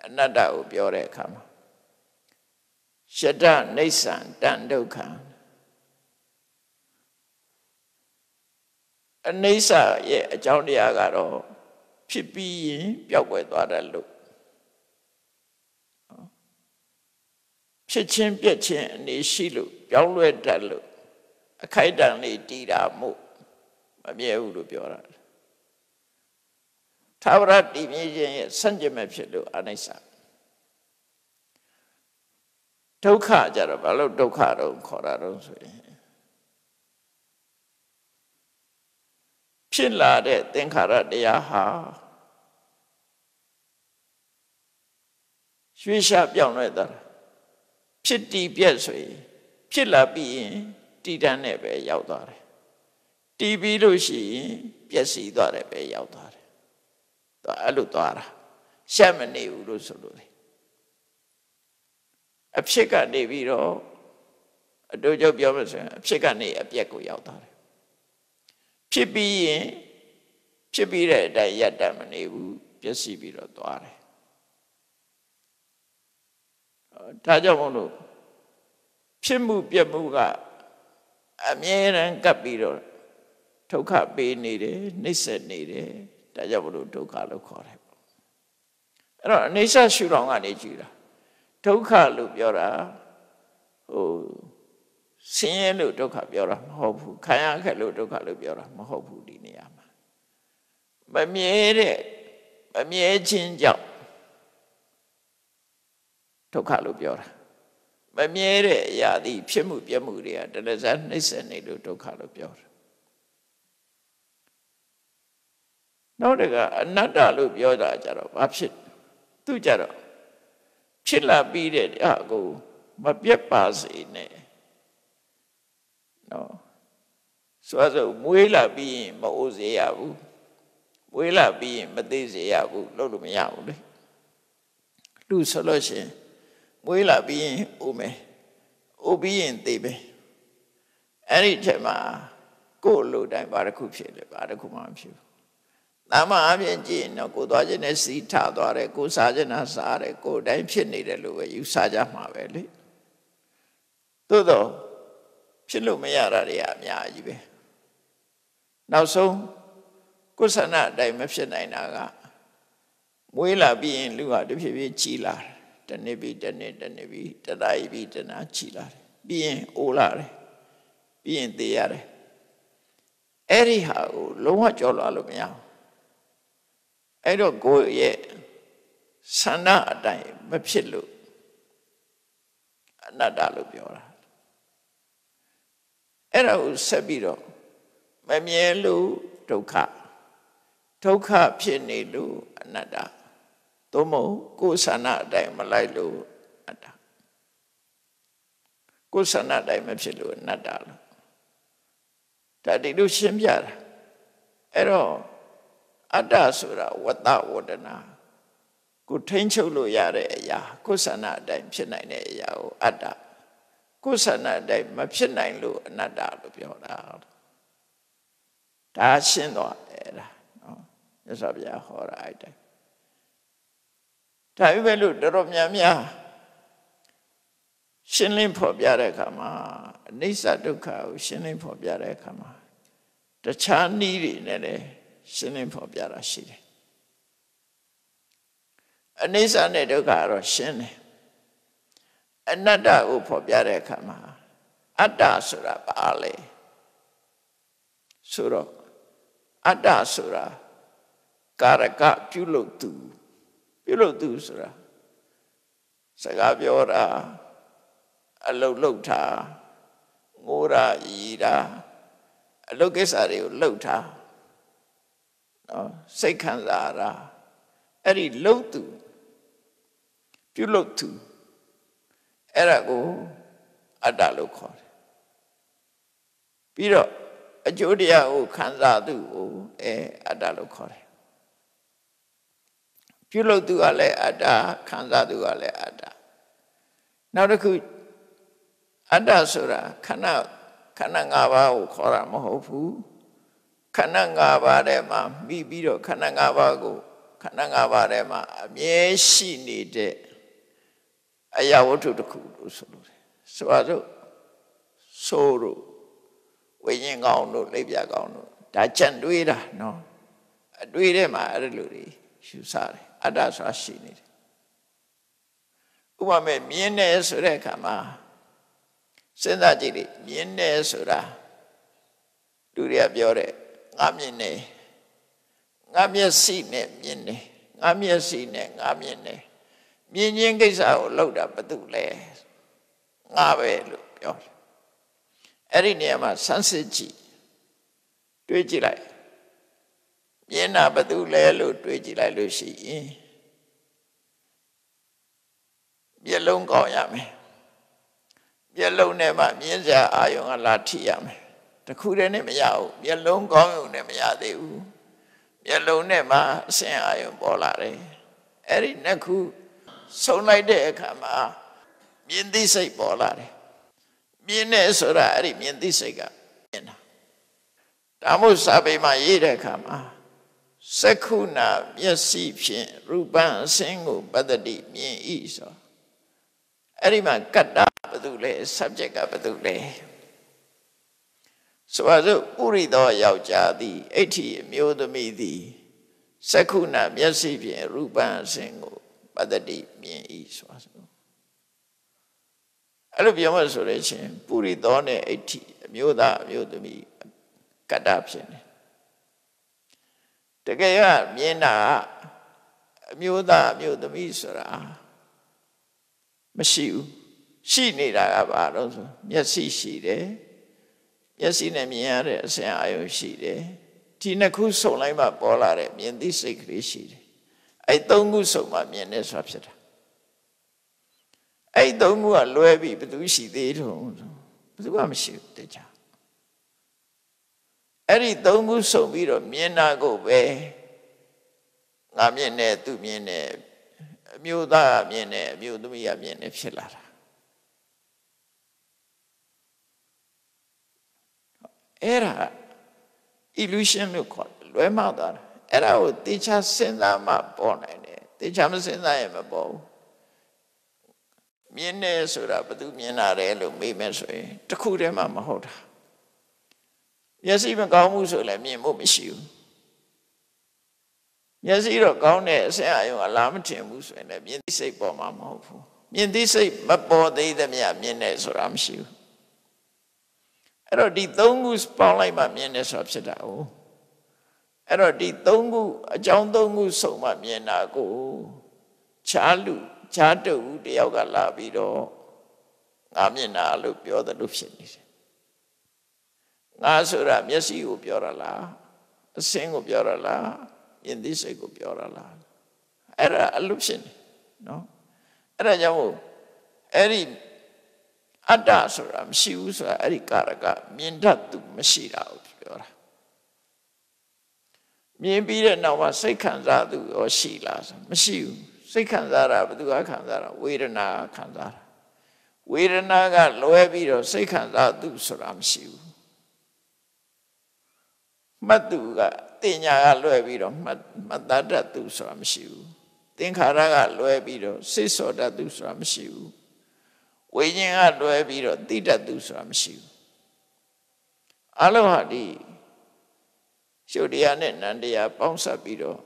အနတ္တကိုပြောတဲ့အခါမှာ ယတနိစ္စံတန်ဒုက္ခအနိစ္စရဲ့အကြောင်းတရားကတော့ဖြစ်ပြီးရင်ပျောက်ကွယ်သွားတယ်လို့ဖြစ်ချင်းပြက်ချင်းအနေရှိလို့ပြောင်းလဲတတ်လို့အခိုက်အတန့်လေးတည်တာမို့မမြဲဘူးလို့ပြောတာသာဝရတည်မြဲခြင်းရဲ့ဆန့်ကျင်မဲ့ဖြစ်လို့အနိစ္စ ဒုက္ခကြတော့ဘာလို့ဒုက္ခတော့ခေါ်တာတော့ဆိုရင်ဖြစ်လာတဲ့သင်္ခါရတရားဟာရွှေရှာပြောင်းလဲတာဖြစ်တည်ပြက်ဆိုရင်ဖြစ်လာပြီးရင်တည်တန်းနဲ့ပဲရောက်သွားတယ်တည်ပြီးလို့ရှိရင်ပျက်စီးသွားတယ်ပဲရောက်သွားတယ်သူအဲ့လိုသွားတာရှက်မနေဘူးလို့ဆိုလို့ အဖြစ်ကနေပြီးတော့အတူတူပြောလို့ဆိုရင်အဖြစ်ကနေအပြက်ကိုရောက်သွားတယ်ဖြစ်ပြီးရင်ဖြစ်ပြီးတဲ့အတိုင်းရပ်တတ်မနေဘူးပျက်စီးပြီးတော့သွားတယ်ဒါကြောင့်မို့လို့ဖြစ်မှုပြက်မှုကအမြဲတမ်းကပ်ပြီးတော့ဒုက္ခပေးနေတယ်နှိမ့်ဆက်နေတယ်ဒါကြောင့်မလို့ဒုက္ခလို့ခေါ်တယ်ပေါ့အဲ့တော့အနေဆရှုတော်ကနေကြည့်တာ ဒုက္ခလို့ပြောတာဟိုဆင်းရဲလို့ဒုက္ခပြောတာမဟုတ်ဘူးခံရခဲ့လို့ဒုက္ခလို့ပြောတာမဟုတ်ဘူးဒီနေရာမှာမမြဲတဲ့မမြဲခြင်းကြောင့်ဒုက္ခလို့ပြောတာမမြဲတဲ့အရာသည်ဖြစ်မှုပြမှုတွေကတလဇာနှိမ့်ဆက်နေလို့ဒုက္ခလို့ပြောတာနောက်တကအနတ္တလို့ပြောတာကြတော့ဘာဖြစ်သူကြတော့ ဖြစ်လာပြီးတဲ့အာကိုမပြတ်ပါစေနဲ့နော်ဆိုတော့မွေးလာပြီးရင်မအိုးစေရဘူးမွေးလာပြီးရင်မသေးစေရဘူးလို့လို့မရဘူးလေလူဆိုလို့ရှိရင်မွေးလာပြီးရင်အိုးမယ်အိုးပြီးရင်သေမယ်အဲ့ဒီချက်မှာကိုယ်လိုတိုင်းဘာတစ်ခုဖြစ်လဲဘာတစ်ခုမှမဖြစ်ဘူး နာမအပြင်ကြည့်ရင်တော့ကိုသွားခြင်းနဲ့စီထသွားတယ်ကိုစားခြင်းနဲ့စားတယ်ကိုတိုင်းဖြစ်နေတယ်လို့ပဲယူဆကြမှာပဲလေသို့တော့ဖြစ်လို့မရတာတွေအများကြီးပဲနောက်ဆုံးကိုယ်ဆန္ဒအတိုင်းမဖြစ်နိုင်တာကမွေးလာပြီးရင်လူဟာတဖြည်းဖြည်းကြီးလာတယ်တနေ့ပြီးတနေ့တနေ့ပြီးတနာရီပြီးတနာကြီးလာတယ်ပြီးရင်အိုးလာတယ်ပြီးရင်သေရတယ်အဲ့ဒီဟာကိုလုံးဝကြော်လွှားလို့မရဘူး အဲ့တော့ကိုယ့်ရဲ့ဆန္ဒအတိုင်းမဖြစ်လို့အနတ္တလို့ပြောတာအဲ့ဒါကိုဆက်ပြီးတော့မမြဲလို့ဒုက္ခဒုက္ခဖြစ်နေလို့အနတ္တသို့မဟုတ်ကိုယ်ဆန္ဒအတိုင်းမလိုက်လို့အတ္တကိုယ်ဆန္ဒအတိုင်းမဖြစ်လို့အနတ္တလို့ဒါဒီလိုရှင်းပြတာအဲ့တော့ အတ္တဆိုတာဝတ္တဝဒနာကိုထိမ့်ချုပ်လို့ရတဲ့အရာကိုယ်ဆန္ဒအတိုင်းဖြစ်နိုင်တဲ့အရာကိုအတ္တကိုယ်ဆန္ဒအတိုင်းမဖြစ်နိုင်လို့အနတ္တလို့ပြောတာဒါရှင်းသွားအဲ့ဒါနော်မြတ်စွာဘုရားဟောတာအဲ့တိုင်းဒါပေမဲ့လို့တော်တော်များများရှင်းလင်းဖော်ပြတဲ့အခါမှာအနိစ္စဒုက္ခကိုရှင်းလင်းဖော်ပြတဲ့အခါမှာတခြားနည်းတွေနဲ့လည်း ရှင်းလင်းဖော်ပြတာရှိတယ်အနိစ္စနဲ့ဒုက္ခကတော့ရှင်းတယ်အနတ္တကိုဖော်ပြတဲ့အခါမှာအတ္တဆိုတာဘာလဲဆိုတော့အတ္တဆိုတာကာရကပြုလုပ်သူပြုလုပ်သူဆိုတာစကားပြောတာအလုတ်လှုပ်တာငိုတာရီတာအလုတ်ကိစ္စတွေကိုလှုပ်တာ နော်စိတ်ခံစားတာအဲ့ဒီလှုပ်သူပြုလုပ်သူအဲ့ဒါကိုအတ္တလို့ခေါ်တယ်ပြီးတော့အကျိုးတရားကိုခံစားသူကိုအဲအတ္တလို့ခေါ်တယ်ပြုလုပ်သူကလည်းအတ္တခံစားသူကလည်းအတ္တနောက်တစ်ခုအတ္တဆိုတာခဏခဏ၅ပါးကိုခေါ်တာမဟုတ်ဘူး ခဏ၅ပါးထဲမှာမိပြီးတော့ခဏ၅ပါးကိုခဏ၅ပါးထဲမှာအမြဲရှိနေတဲ့အရာဝတ္ထုတစ်ခုလို့ဆိုလို့ဆိုပါစို့ဆိုးတို့ဝိညာဉ်ကောင်းတို့လက်ပြကောင်းတို့ဒါကြံတွေးတာနော်အတွေးထဲမှာအဲ့လိုတွေယူဆတယ်အတ္တဆိုတာရှိနေတယ်ဥပမာမြင်းတယ်ဆိုတဲ့အခါမှာစဉ်းစားကြည့်လေမြင်းတယ်ဆိုတာလူတွေကပြောတယ် ငါမြင်တယ်ငါမျက်စိနဲ့မြင်တယ်ငါမျက်စိနဲ့ငါမြင်တယ်မြင်ချင်းကိစ္စကိုလောက်တာဘာတူလဲငါပဲလို့ပြောတယ်အဲ့ဒီနေရာမှာဆန်းစစ်ကြည့်တွေးကြည့်လိုက်မြင်တာဘာတူလဲလို့တွေးကြည့်လိုက်လို့ရှိရင်မျက်လုံးကောင်းရမယ်မျက်လုံးနဲ့မှမြင်စရာအာယုံကလာထိရမယ် တခုတည်းနဲ့မရဘူးမျက်လုံးကောင်းရုံနဲ့မရသေးဘူးမျက်လုံးနဲ့မှအစင်အာယုံပေါ်လာတယ်အဲ့ဒီနှစ်ခုဆုံလိုက်တဲ့အခါမှာမြင်သိစိတ်ပေါ်လာတယ်မြင်နေဆိုတာအဲ့ဒီမြင်သိစိတ်ကမြင်တာဒါမို့စာပေမှာရေးတဲ့အခါမှာစက္ခုနာမျက်စိဖြင့်ရူပံအစင်းကိုပတ္တိမြင်ဤဆိုအဲ့ဒီမှာကတ္တဘယ်သူလဲ subject ကဘယ်သူလဲ ဆိုပါစို့ပုရိသောယောက်ျားသည်အဋ္ဌိအမျိုးသမီးသည်စက္ခုနာမျက်စိဖြင့်ရူပံအစင်းကိုပတ္တိမြင်ဤဆိုပါစို့အဲ့လိုပြောမှဆိုလို့ချင်းပုရိသောနဲ့အဋ္ဌိအမျိုးသားအမျိုးသမီးကတ္တဖြစ်နေတကယ်ကမြင်တာအမျိုးသားအမျိုးသမီးဆိုတာမရှိဘူးရှိနေတာကဘာလို့ဆိုမျက်စိရှိတယ် မျက်စိနဲ့မြင်ရတဲ့အစဉ်အာရုံရှိတယ်ဒီနှစ်ခုစုံလိုက်မှပေါ်လာတဲ့မြင်သိစိတ်ကလေးရှိတယ်အဲ့သုံးခုစုံမှမြင်နေဆိုတာဖြစ်တာအဲ့သုံးခုကလွဲပြီးဘယ်သူရှိသေးတုံးဘယ်သူမှမရှိဘူးတခြားအဲ့ဒီသုံးခုစုံပြီးတော့မြင်တာကိုပဲငါမြင်နေသူမြင်နေအမျိုးသားမြင်နေအမျိုးသမီးမြင်နေဖြစ်လာတာ အဲ့ဒါ illusion လို့ခေါ်တယ်လွဲမှားသွားတာအဲ့ဒါကိုတေချာစဉ်းစားမှပေါ်နိုင်တယ်တေချာမစဉ်းစားရင်မပေါ်ဘူးမြင်နေဆိုတာဘယ်သူမြင်လာတယ်လို့မေးမယ်ဆိုရင်တခုတည်းမှမဟုတ်တာမျက်စိမကောင်းဘူးဆိုလည်းမြင်ဖို့မရှိဘူးမျက်စိတော့ကောင်းတဲ့အဆင်အယုံအလားမထင်ဘူးဆိုရင်လည်းမြင်သိစိတ်ပေါ်မှာမဟုတ်ဘူးမြင်သိစိတ်မပေါ်သေးသမျှမြင်နေဆိုတာမရှိဘူး အဲ့တော့ဒီသုံးခုပေါင်းလိုက်မှမြင်နေဆိုတာဖြစ်တာ哦အဲ့တော့ဒီသုံးခုအကြောင်းသုံးခုစုံမှမြင်တာကိုခြားလူခြားတူတယောက်ကလာပြီးတော့ငါမျက်နာလို့ပြောတယ်လို့ဖြစ်နေတယ်ငါဆိုတာမျက်စိကိုပြောရလားအစင်းကိုပြောရလားယင်သိစိတ်ကိုပြောရလားအဲ့ဒါအလုဖြစ်နေနော်အဲ့ဒါကြောင့်အဲ့ဒီ အတ္တဆိုတာမရှိဘူးဆိုတာအဲ့ဒီကာရကမြင်တတ်သူမရှိတာကိုပြောတာမြင်ပြီးတဲ့နောက်မှာစိတ်ခံစားသူရောရှိလားဆိုမရှိဘူးစိတ်ခံစားတာဘယ်သူကခံစားတာဝေဒနာခံစားတာဝေဒနာကလွဲပြီးတော့စိတ်ခံစားသူဆိုတာမရှိဘူးမှတ်သူကတင်ညာကလွဲပြီးတော့မှတ်မှတ်တတ်သူဆိုတာမရှိဘူးသင်္ခါရကလွဲပြီးတော့စိတ်စောတတ်သူဆိုတာမရှိဘူး ဝိညာဉ်ကလွဲပြီးတော့သိတတ်သူဆိုတာမရှိဘူးအလုံးဟာဒီရှုပ်တရားနဲ့နန္တရားပေါင်းစပ်ပြီးတော့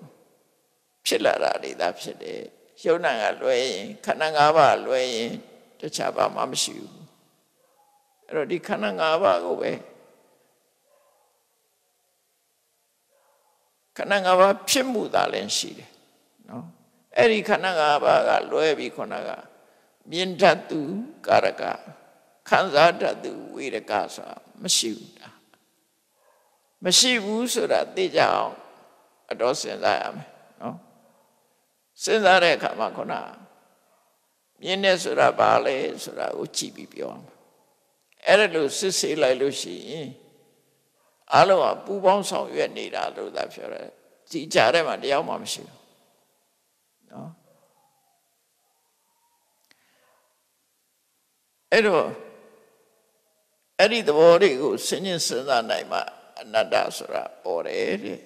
ဖြစ်လာတာတွေသာဖြစ်တယ်ရှုပ်နံကလွဲရင်ခန္ဓာ၅ပါးလွဲရင်တခြားဘာမှမရှိဘူးအဲ့တော့ဒီခန္ဓာ၅ပါးကိုပဲခန္ဓာ၅ပါးဖြစ်မှုသာလည်းရှိတယ်နော်အဲ့ဒီခန္ဓာ၅ပါးကလွဲပြီးခုနက မြင်တတ်သူကာရကခံစားတတ်သူဝေရကဆိုတာမရှိဘူးဒါမရှိဘူးဆိုတာသိကြအောင်အတော်စဉ်းစားရမယ်နော်စဉ်းစားတဲ့အခါမှာခုနမြင်နေဆိုတာဘာလဲဆိုတာကိုကြည့်ပြီးပြောအောင်အဲ့ဒါလို့စစ်ဆေးလိုက်လို့ရှိရင်အလုံးကပူပေါင်းဆောင်ရွက်နေတာလို့သာပြောတယ်ဒီကြားထဲမှာတရားမှမရှိဘူးနော် အဲ့တော့အဲ့ဒီသဘောတွေကိုစဉ်းကျင်စဉ်းစားနိုင်မှအနတ္တဆိုတာပေါ်တယ်တဲ့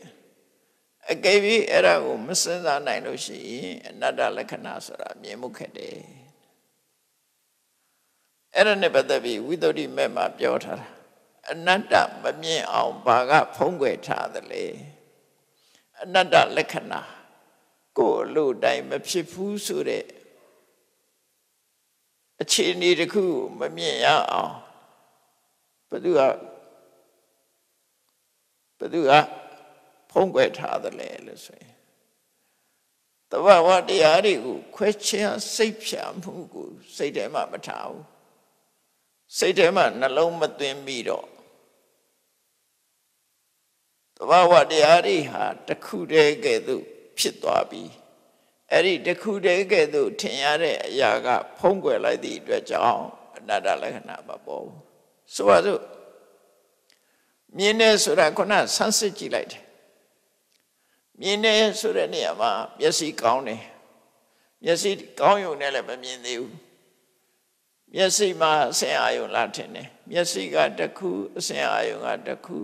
အကယ်၍အဲ့ဒါကိုမစဉ်းစားနိုင်လို့ရှိရင်အနတ္တလက္ခဏာဆိုတာမြင်မှုခက်တယ်အဲ့ဒါနဲ့ပတ်သက်ပြီးဝိသုဒ္ဓိမဲ့မှာပြောထားတာအနတ္တမမြင်အောင်ဘာကဖုံးကွယ်ထားသလဲအနတ္တလက္ခဏာကိုယ်လိုတိုင်းမဖြစ်ဘူးဆိုတဲ့ အခြေအနေတစ်ခုမမြင်ရအောင်ဘယ်သူကဘယ်သူကဖုံးကွယ်ထားသလဲလို့ဆိုရင်တဘာဝတရားတွေကိုခွဲခြားစိတ်ဖြာမှုကိုစိတ်ထဲမှာမထားဘူးစိတ်ထဲမှာနှလုံးမသွင်းပြီးတော့တဘာဝတရားတွေဟာတခုတည်းကဲ့သို့ဖြစ်သွားပြီး အဲ့ဒီတခုတည်းကဲ့သို့ထင်ရတဲ့အရာက ဖုံးကွယ်လိုက်သည့်အတွက်ကြောင့်အနတ္တလက္ခဏာမပေါ်ဘူးဆိုပါစို့မြင်နေဆိုတာခုနဆန်းစစ်ကြည့်လိုက်တယ်မြင်နေဆိုတဲ့နေရာမှာမျက်စိကောင်းတယ်မျက်စိကောင်းယုံနဲ့လည်းမမြင်သေးဘူးမျက်စိမှာအစင်အာယုံလာထင်တယ်မျက်စိကတစ်ခုအစင်အာယုံကတစ်ခု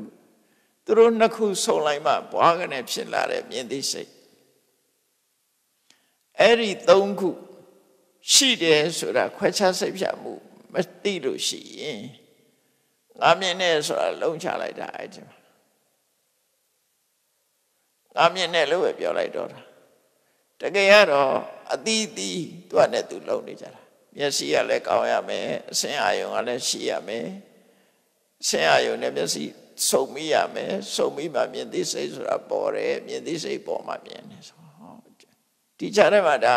သူတို့နှစ်ခုဆုံလိုက်မှဘွားကနေဖြစ်လာတဲ့မြင်သိစိတ် အဲ့ဒီသုံးခုရှိတယ်ဆိုတာခွဲခြားစိတ်ဖြတ်မှုမသိလို့ရှိရင်ငါမြင်နေဆိုတာလုံးချလိုက်တာအဲ့ဒီမှာငါမြင်နေလို့ပဲပြောလိုက်တော့တာတကယ်ကတော့အသီးသီးသူ့နဲ့သူလုံးနေကြတာမျက်စိကလည်းကောင်းရမယ်အစင်အာယုံကလည်းရှိရမယ်အစင်အာယုံနဲ့မျက်စိစုံမိရမယ်စုံမိမှမြင်သိစိတ်ဆိုတာပေါ်တယ်မြင်သိစိတ်ပေါ်မှမြင်တယ်ဆိုဟော ဒီကြားထဲမှာဒါ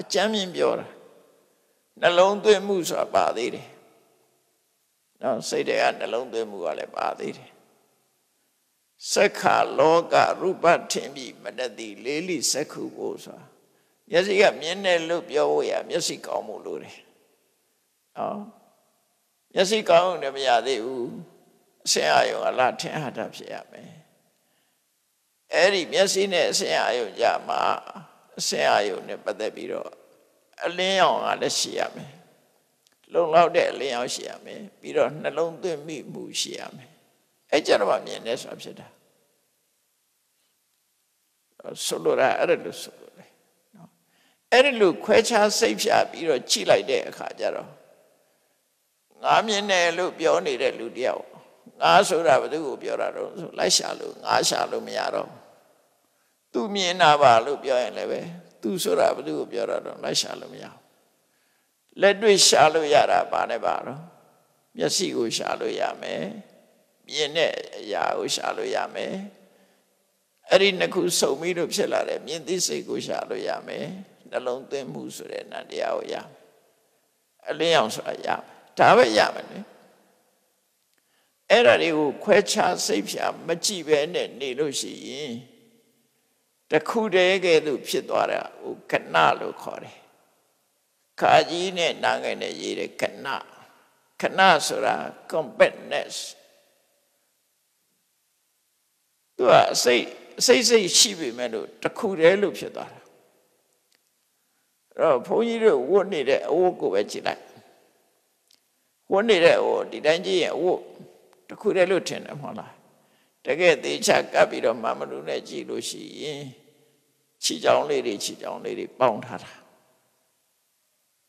အကျမ်းမြင်ပြောတာနှလုံးသွင်းမှုဆိုတာပါသေးတယ်နော်စိတ်တွေကနှလုံးသွင်းမှုကလည်းပါသေးတယ်စက္ခလောကရူပထင်ပြီးမတတိလေးလိစက္ခုကိုဆိုတာမျက်စိကမြင်တယ်လို့ပြောဖို့ရမျက်စိကောင်းမှုလို့တယ်နော်မျက်စိကောင်းတယ်မရသေးဘူးအစင်အာယုံအလားထင်ဟာတာဖြစ်ရမယ်အဲ့ဒီမျက်စိနဲ့အစင်အာယုံကြမှာ အစင်အာယုံနဲ့ပတ်သက်ပြီးတော့အလင်းရောင်ကလည်းရှိရမယ်လုံလောက်တဲ့အလင်းရောင်ရှိရမယ်ပြီးတော့နှလုံးသွင်းမိမှုရှိရမယ်အဲ့ကြတော့မြင်နေဆိုတာဖြစ်တာဆိုလိုတာအဲ့ဒါလို့ဆိုလိုတယ်နော်အဲ့ဒီလိုခွဲခြားစိတ်ဖြာပြီးတော့ကြည့်လိုက်တဲ့အခါကျတော့ငါမြင်တယ်လို့ပြောနေတဲ့လူတယောက်ငါဆိုတာဘယ်သူကိုပြောတာတော့ဆိုလိုက်ရှာလို့ငါရှာလို့မရတော့ သူမြင်တာပါလို့ပြောရင်လည်းပဲသူဆိုတာဘယ်သူကိုပြောတာတော့လိုက်ရှာလို့မရဘူးလက်တွေ့ရှာလို့ရတာပါနဲ့ပါတော့မျက်စိကိုရှာလို့ရမယ်မြင်တဲ့အရာကိုရှာလို့ရမယ်အဲ့ဒီနှစ်ခုစုံပြီးတော့ဖြစ်လာတဲ့မြင်သိစိတ်ကိုရှာလို့ရမယ်နှလုံးသွင်းမှုဆိုတဲ့နံတရားကိုရမယ်အလင်းအောင်ဆိုတာရမယ်ဒါပဲရမယ်လေအဲ့ဒါတွေကိုခွဲခြားစိတ်ဖြာမကြည့်ပဲနဲ့နေလို့ရှိရင် တခုတည်းကဲ့သို့ဖြစ်သွားတာဟိုကဏလို့ခေါ်တယ်ခါကြီးနဲ့နာငယ်နဲ့ရေးတဲ့ကဏခဏဆိုတာ compactness သူကအစိတ်အစိတ်စိတ်ရှိပေမဲ့လို့တခုတည်းလို့ဖြစ်သွားတာအဲ့တော့ဘုန်းကြီးတို့ဝတ်နေတဲ့အဝတ်ကိုပဲကြည့်လိုက်ဝတ်နေတဲ့အဝတ်ဒီတိုင်းကြည့်ရင်အဝတ်တခုတည်းလို့ထင်တယ်မဟုတ်လားတကယ်သေးချကပ်ပြီးတော့မမလူနဲ့ကြည့်လို့ရှိရင် ခြေချောင်းလေးတွေခြေချောင်းလေးတွေပေါင်းထားတာ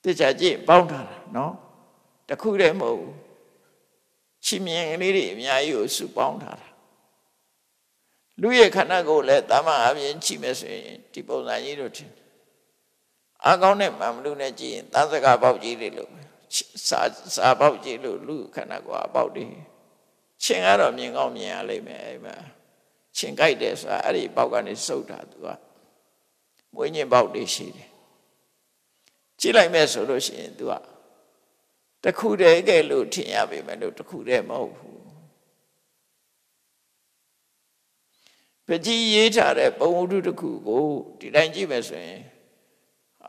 သေချာကြည့်ပေါင်းထားတာနော်တခုတည်းမဟုတ်ဘူးခြေမြင်လေးတွေအများကြီးကိုစုပေါင်းထားတာလူရဲ့ခန္ဓာကိုယ်လည်းတာမန်အပြင်ကြည့်မယ်ဆိုရင်ဒီပုံစံကြီးတို့ထင်အကောင်းနဲ့မမလူနဲ့ကြည့်ရင်သံစကားပေါက်ကြီးတွေလို့စာစာပေါက်ကြီးလို့လူခန္ဓာကိုယ်အပေါက်တွေချင်းကတော့မြင်ကောင်းမြင်ရလိမ့်မယ်အဲ့မှာချင်းကြိုက်တယ်ဆိုတာအဲ့ဒီပေါက်ကနေစုပ်တာသူက မွေးညင်ပေါက်တွေရှိတယ်ကြည့်လိုက်မဲ့ဆိုလို့ရှိရင်သူကတခုတည်းကဲလို့ထင်ရပေမဲ့လို့တခုတည်းမဟုတ်ဘူးပကြီးရေးထားတဲ့ပုံဝတ္ထုတစ်ခုကိုဒီတိုင်းကြည့်မယ်ဆိုရင်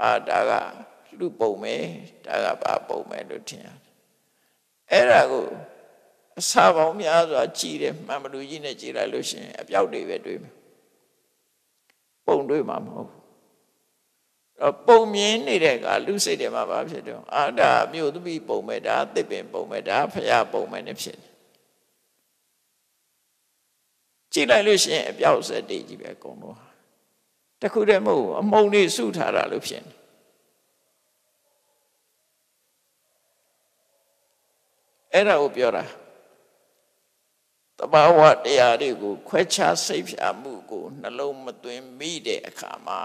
အာဒါကလူပုံမယ်ဒါကဘာပုံမယ်လို့ထင်ရတယ်အဲ့ဒါကိုအစာပေါင်းများစွာကြည်တယ်မှန်မလူကြီးနဲ့ကြည်လိုက်လို့ရှိရင်အပြောက်တွေပဲတွေးမယ်ပုံတွေးမှာမဟုတ်ဘူးတော့ ပုံမြင်နေတဲ့ကလူစိတ်တွေမှာဘာဖြစ်တော့အာဒါမြို့သမီးပုံမဲ့ဒါသစ်ပင်ပုံမဲ့ဒါဖရာပုံမဲ့နေဖြစ်တယ်ကြည့်လိုက်လို့ရှိရင်အပြောက်စက်တွေကြီးပဲအကုန်လုံးတခုတည်းမဟုတ်အမုံတွေစုထားတာလို့ဖြစ်နေအဲ့ဒါကိုပြောတာတဘာဝတရားတွေကိုခွဲခြားစိတ်ဖြာမှုကိုနှလုံးမသွင်းမိတဲ့အခါမှာ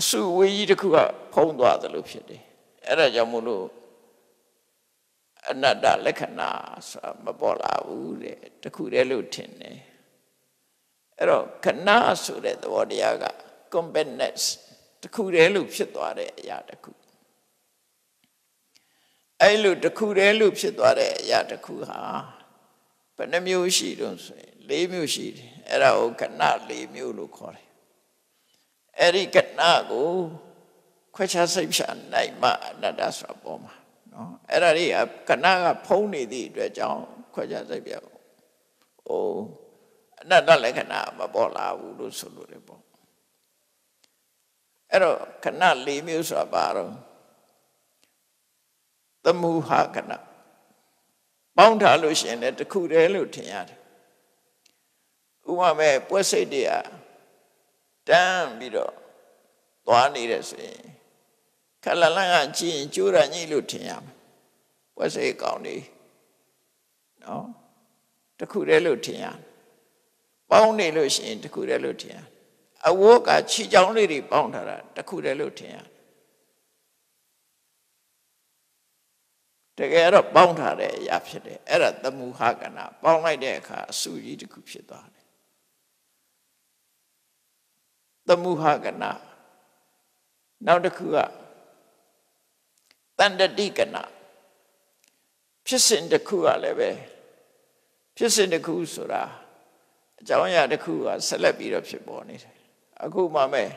အစုဝေးကြီးတစ်ခုကဖုံးသွားသလိုဖြစ်တယ်အဲ့ဒါကြောင့်မို့လို့အနတ္တလက္ခဏာဆိုတာမပေါ်လာဘူးတဲ့တခုတည်းလို့ထင်တယ်အဲ့တော့ခဏဆိုတဲ့သဘောတရားက compactness တခုတည်းလို့ဖြစ်သွားတဲ့အရာတခုအဲ့လိုတခုတည်းလို့ဖြစ်သွားတဲ့အရာတခုဟာဘယ်နှမျိုးရှိတုံးဆိုရင်၄မျိုးရှိတယ်အဲ့ဒါကိုခဏ၄မျိုးလို့ခေါ်တယ်အဲ့ဒီခ ဏကိုခွဲခြားစိတ်ဖြာနိုင်မှအနတ္တဆိုတာပေါ်မှာနော်အဲ့ဒါတွေကခဏကဖုံးနေသည့်အတွက်ကြောင့်ခွဲခြားစိတ်ဖြာဟိုအနတ္တလက္ခဏာမပေါ်လာဘူးလို့ဆိုလို့ရပေါ့အဲ့တော့ခဏ၄မျိုးဆိုတာဘာတော့သမုဟကဏပေါင်းထားလို့ရှိရင်လည်းတခုတည်းလို့ထင်ရတယ်ဥပမာပွဲစိတ်တွေကတန်းပြီးတော့ သွားနေတယ်ဆိုရင်ခလလန်ကကြည့်ရင်ကျိုးရညိလို့ထင်ရမယ်ပွဲစိတ်ကောင်းနေနော်တခုတည်းလို့ထင်ရပေါင်းနေလို့ရှိရင်တခုတည်းလို့ထင်ရအဝတ်ကခြေချောင်းလေးတွေပေါင်းထားတာတခုတည်းလို့ထင်ရတကယ်တော့ပေါင်းထားတဲ့အရာဖြစ်တယ်အဲ့ဒါသမုဟကနာပေါင်းလိုက်တဲ့အခါအစုကြီးတစ်ခုဖြစ်သွားတယ်သမုဟကနာ နောက်တစ်ခုကတန်တတိကနာဖြစ်စဉ်တစ်ခုကလည်းပဲဖြစ်စဉ်တစ်ခုဆိုတာအကြောင်းအရာတစ်ခုကဆက်လက်ပြီးတော့ဖြစ်ပေါ်နေတယ်အခုမှမဲ့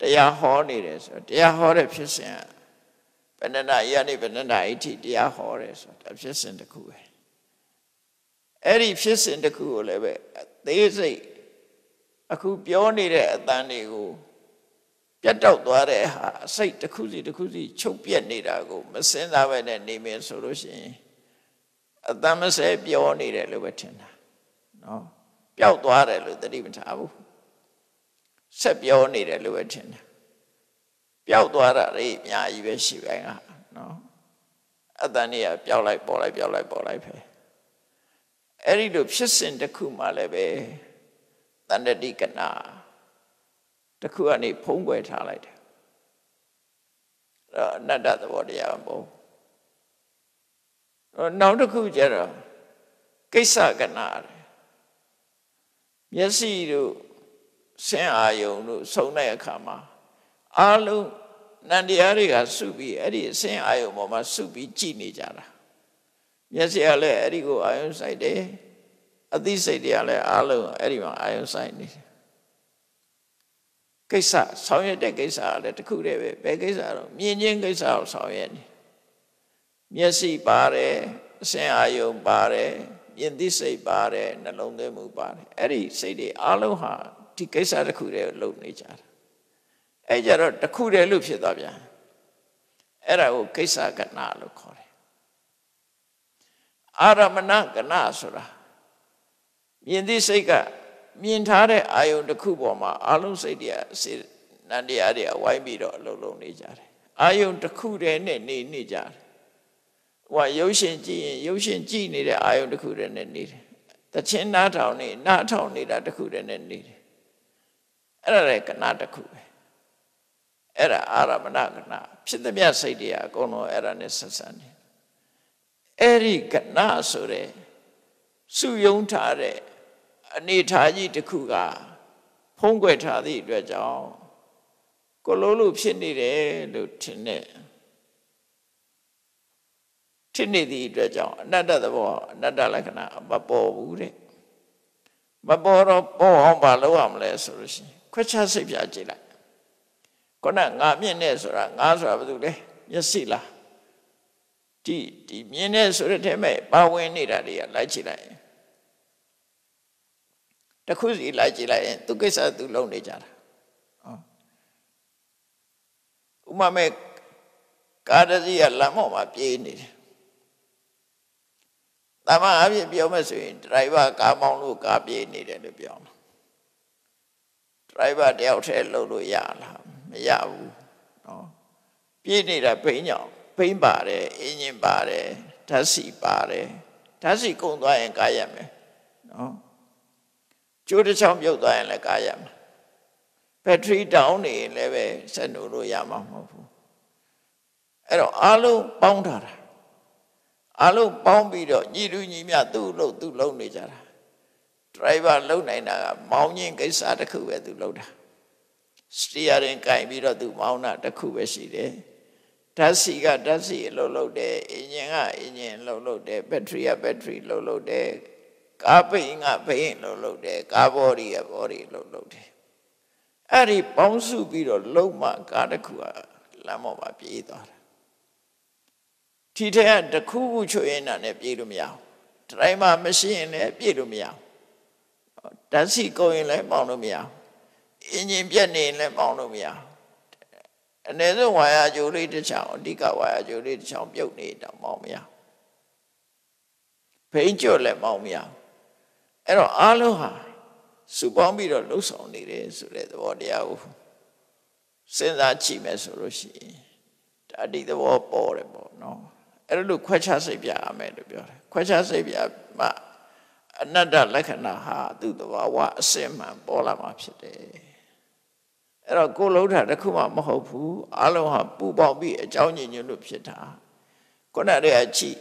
တရားဟောနေတယ်ဆိုတရားဟောတဲ့ဖြစ်စဉ်ကဘယ်နှနာရနေဘယ်နှနာအထိတရားဟောတယ်ဆိုတာဖြစ်စဉ်တစ်ခုပဲအဲ့ဒီဖြစ်စဉ်တစ်ခုကိုလည်းပဲအသေးစိတ်အခုပြောနေတဲ့အတန်တွေကို ပြတ်တောက်သွားတဲ့ဟာအစိတ်တစ်ခုစီတစ်ခုစီချုပ်ပြက်နေတာကိုမစင်စားပဲနဲ့နေမယ်ဆိုလို့ရှိရင်အတန်မဆဲပြောနေတယ်လို့ပဲထင်တာနော်ပျောက်သွားတယ်လို့သတိမထားဘူးဆက်ပြောနေတယ်လို့ပဲထင်တာပျောက်သွားတာတွေအများကြီးပဲရှိပိုင်းကနော်အတန်ကြီးကပျောက်လိုက်ပေါ်လိုက်ပျောက်လိုက်ပေါ်လိုက်ပဲအဲ့ဒီလိုဖြစ်စဉ်တစ်ခုမှလည်းပဲတန်တတိကနာ တစ်ခုကနေဖုံးကွယ်ထားလိုက်တယ်အဲ့အနတ္တသဘောတရားပေါ့နောက်တစ်ခုကျတော့ကိစ္စကနာမျက်စိတို့ဆင်းအာယုံတို့ဆုံးတဲ့အခါမှာအလုံးနန္တရားတွေကစုပြီးအဲ့ဒီအစင်အာယုံပေါ်မှာစုပြီးကြည်နေကြတာမျက်စိကလည်းအဲ့ဒီကိုအာယုံဆိုင်တယ်အသိစိတ်တွေကလည်းအားလုံးအဲ့ဒီမှာအာယုံဆိုင်နေတယ် ကိစ္စဆောင်ရွက်တဲ့ကိစ္စကလည်းတခုတည်းပဲဘယ်ကိစ္စတော့မြင်ချင်းကိစ္စကိုဆောင်ရွက်နေမျက်စိပါတယ်အစင်အာယုံပါတယ်မြင်သိစိတ်ပါတယ်နှလုံးသွင်းမှုပါတယ်အဲ့ဒီစိတ်တွေအားလုံးဟာဒီကိစ္စတစ်ခုတည်းကိုလုပ်နေကြတာအဲ့ကြတော့တစ်ခုတည်းလို့ဖြစ်သွားပြန်အဲ့ဒါကိုကိစ္စကဏလို့ခေါ်တယ်အာရမဏကဏဆိုတာမြင်သိစိတ်က မြင်ထားတဲ့အာယုံတစ်ခုပေါ်မှာအလုံးစိတ်တွေကစေနန္တရားတွေဝိုင်းပြီးတော့အလုံးလုံးနေကြတယ်အာယုံတစ်ခုတည်းနဲ့နေနေကြတယ်ဟိုရုပ်ရှင်ကြည့်ရင်ရုပ်ရှင်ကြည့်နေတဲ့အာယုံတစ်ခုတည်းနဲ့နေတယ်တချင်းနားထောင်နေနားထောင်နေတာတစ်ခုတည်းနဲ့နေတယ်အဲ့ဒါလည်းကဏတစ်ခုပဲအဲ့ဒါအာရမဏကဏဖြစ်သမျှစိတ်တွေအကုန်လုံးအဲ့ဒါနဲ့ဆက်ဆံနေအဲ့ဒီကဏဆိုတဲ့စုယုံထားတဲ့ အနေထားကြီးတစ်ခုကဖုံးကွယ်ထားသည့်အတွက်ကြောင့်ကိုလိုလိုဖြစ်နေတယ်လို့ထင်တဲ့ဖြစ်နေသည့်အတွက်ကြောင့်အနတ္တသဘောအနတ္တလက္ခဏာမပေါ်ဘူးတဲ့မပေါ်တော့ပေါ်အောင်မလုပ်ရမလဲဆိုလို့ရှိရင်ခွက်ချစိတ်ပြကြည့်လိုက်ခုနငါမြင့်နေဆိုတာငါဆိုတာဘာလို့လဲမျက်စိလားဒီဒီမြင်နေဆိုတဲ့ထဲမှာပါဝင်နေတာတွေကလိုက်ကြည့်လိုက် တခုစီလိုက်ကြည့်လိုက်ရင်သူကိစ္စသူလုပ်နေကြတာဟောဥမာမဲ့ကားတစီးကလမ်းပေါ်မှာပြေးနေတယ်တမန်အဖြစ်ပြောမယ်ဆိုရင်ဒရိုင်ဘာကားမောင်းလို့ကားပြေးနေတယ်လို့ပြောမှာဒရိုင်ဘာတယောက်တည်းလှုပ်လို့ရလားမရဘူးနော်ပြေးနေတာဘိန်းကြောင့်ဘိန်းပါတယ်အင်းရင်ပါတယ်ဓာတ်စီပါတယ်ဓာတ်စီကုန်သွားရင်ကားရမယ်နော် ကျိုးတစ်ချောင်းပြုတ်သွားရင်လည်းကားရမှာဘက်ထရီတောင်းနေရင်လည်းပဲဆက်နိုးလို့ရမှာမဟုတ်ဘူးအဲ့တော့အားလုံးပေါင်းထားတာအားလုံးပေါင်းပြီးတော့ညီလူညီမြသူ့လို့သူ့လုံးနေကြတာဒရိုင်ဘာလုံနိုင်တာကမောင်းခြင်းကိစ္စတစ်ခုပဲသူလုပ်တာစတီယာရင်ကင်ပြီးတော့သူမောင်းတာတစ်ခုပဲရှိတယ်ဓာတ်စီကဓာတ်စီအလုပ်လုပ်တယ်အင်ဂျင်ကအင်ဂျင်အလုပ်လုပ်တယ်ဘက်ထရီကဘက်ထရီအလုပ်လုပ်တယ် ကားပိန်ကပိန်လို့လုပ်တယ်ကားဘော်ဒီကဘော်ဒီလို့လုပ်တယ်အဲ့ဒီပေါင်းစုပြီးတော့လုံးမကားတစ်ခုကလမ်းပေါ်မှာပြေးသွားတာထီထဲကတစ်ခုခုချွေရင်နဲ့ပြေးလို့မရဘူးဒရိုင်မာမရှိရင်လည်းပြေးလို့မရဘူးဓာတ်စီကုန်ရင်လည်းပေါင်းလို့မရဘူးအင်ဂျင်ပြက်နေရင်လည်းပေါင်းလို့မရဘူးအနည်းဆုံးဝါယာကြိုးလေးတစ်ချောင်းအဓိကဝါယာကြိုးလေးတစ်ချောင်းပြုတ်နေတော့မောင်းမရဘူးဖိန်ကျွတ်လည်းမောင်းမရဘူး အဲ့တော့အားလုံးဟာစုပေါင်းပြီးတော့လှုပ်ဆောင်နေတယ်ဆိုတဲ့သဘောတရားကိုစဉ်းစားကြည့်မယ်ဆိုလို့ရှိရင်ဒါဒီသဘောပေါ်တယ်ပေါ့နော်အဲ့လိုခွဲခြားစိတ်ပြရမယ်လို့ပြောတယ်ခွဲခြားစိတ်ပြမှအနတ္တလက္ခဏာဟာသူ့သဘာဝအစစ်မှန်ပေါ်လာမှာဖြစ်တယ်အဲ့တော့ကိုလုံးတာတခုမှမဟုတ်ဘူးအလုံးဟာပူပေါက်ပြီးအကြောင်းညင်ညွတ်လို့ဖြစ်တာခုနတည်းကကြည့်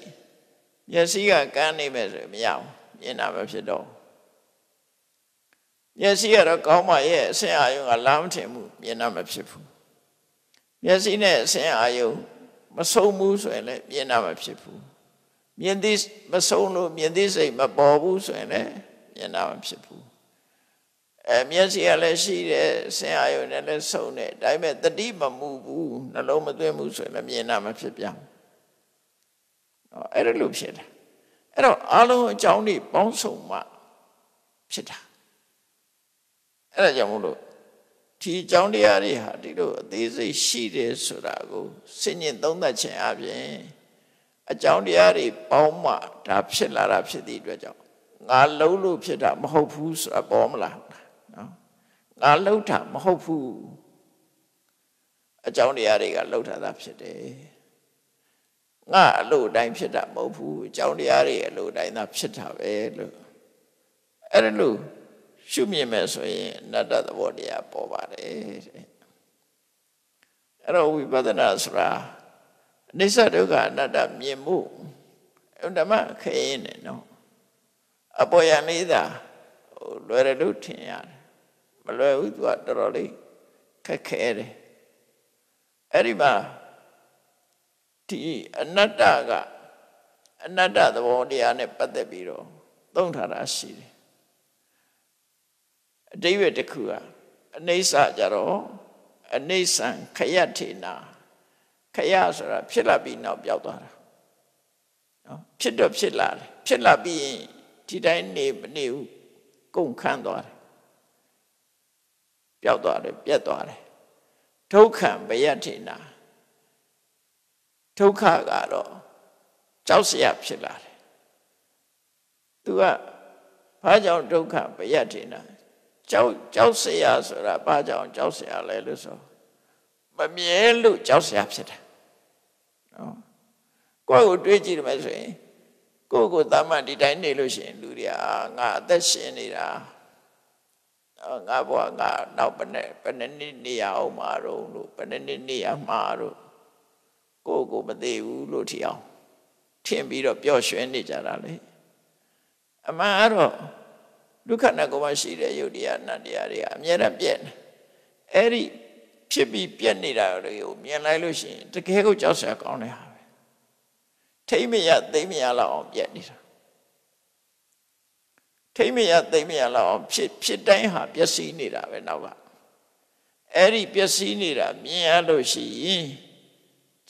မျက်စိကကန်းနေမယ်ဆိုရင်မရဘူး မြင်တာမဖြစ်တော့မျက်စိကတော့ကောင်းမှရဲ့အဆင်အာယုံကလမ်းမထင်ဘူးမြင်တာမဖြစ်ဘူးမျက်စိနဲ့အဆင်အာယုံမဆုံးဘူးဆိုရင်လည်းမြင်တာမဖြစ်ဘူးမြင်သိမဆုံးလို့မြင်သိစိတ်မပေါ်ဘူးဆိုရင်လည်းမြင်တာမဖြစ်ဘူးအဲမျက်စိကလည်းရှိတယ်ဆင်အာယုံနဲ့လည်းဆုံးတယ်ဒါပေမဲ့တတိမမူဘူးနှလုံးမသွင်းဘူးဆိုရင်လည်းမြင်တာမဖြစ်ပြန်ဘူးအဲ့ဒါလို့ဖြစ်တယ် အဲ့တော့အလုံးအကြောင်းတွေပေါင်းစုံမှဖြစ်တာအဲ့ဒါကြောင့်မို့လို့ဒီအကြောင်းတရားတွေဟာဒီလိုအသေးစိတ်ရှိတယ်ဆိုတာကိုစဉ္ညင်သုံးသပ်ခြင်းအပြင်အကြောင်းတရားတွေပေါင်းမှဒါဖြစ်လာတာဖြစ်သည့်အတွက်ကြောင့်ငါလုံးလို့ဖြစ်တာမဟုတ်ဘူးဆိုတာပေါ်မလားနော်ငါလုံးတာမဟုတ်ဘူးအကြောင်းတရားတွေကလှုပ်ထားတာဖြစ်တယ် ငါအလိုတိုင်းဖြစ်တာမဟုတ်ဘူးအကြောင်းတရားတွေအလိုတိုင်းသာဖြစ်တာပဲလို့အဲ့ဒါလို့ရှုမြင်မယ်ဆိုရင်အနတ္တသဘောတရားပေါ်ပါတယ်တဲ့အဲ့တော့ဝိပဿနာဆိုတာအနိစ္စဒုက္ခအနတ္တမြင်မှုဓမ္မခရင်နဲ့နော်အပေါ်ရလေးသာဟိုလွယ်တယ်လို့ထင်ရတယ်မလွယ်ဘူးသူကတော်တော်လေးခက်ခဲတယ်အဲ့ဒီမှာ ဒီအနတ္တကအနတ္တသဘောတရားနဲ့ပတ်သက်ပြီးတော့သုံးထားတာရှိတယ်အတိပ္ပယ်တစ်ခုကအနိစ္စကြတော့အနိစ္စံခယထေနာခယဆိုတာဖြစ်လာပြီးနောက်ပျောက်သွားတာနော်ဖြစ်တော့ဖြစ်လာတယ်ဖြစ်လာပြီးရင်ဒီတိုင်းနေမနေဘူးကုန်ခန်းသွားတယ်ပျောက်သွားတယ်ပြတ်သွားတယ်ဒုက္ခံဘယထေနာ ဒုက္ခကတော့ကြောက်စရာဖြစ်လာတယ်သူကဘာကြောင့်ဒုက္ခပယတ်တင်တာကြောက်ကြောက်စရာဆိုတာဘာကြောင့်ကြောက်စရာလဲလို့ဆိုမမြဲလို့ကြောက်စရာဖြစ်တယ်နော်ကိုယ့်ကိုတွေးကြည့်တယ်ဆိုရင်ကိုယ့်ကိုသာမန်ဒီတိုင်းနေလို့ရှိရင်လူတွေကငါအသက်ရှင်နေတာငါဘဝငါနောက်ဘယ်နဲ့ဘယ်နှစ်နေရအောင်မှာတော့လို့ဘယ်နှစ်နေရမှာတော့ ကိုယ့်ကိုမသိဘူးလို့ထီအောင်ထင်ပြီးတော့ပျော့ရွှင်နေကြတာလေအမှန်ကတော့ဒုက္ခနဲ့ကိုယ်မရှိတဲ့ယုတ်တရားနတ်တရားတွေကအမြဲတမ်းပြည့်နေအဲ့ဒီဖြစ်ပြီးပြည့်နေတာတွေကိုမြင်လိုက်လို့ရှိရင်တကယ်ကိုကြောက်စရာကောင်းတဲ့ဟာပဲထိမ့်မရသိမ့်မရလောက်အောင်ပြည့်နေတာထိမ့်မရသိမ့်မရလောက်အောင်ဖြစ်ဖြစ်တိုင်းဟာပျက်စီးနေတာပဲနောက်ကအဲ့ဒီပျက်စီးနေတာမြင်ရလို့ရှိရင်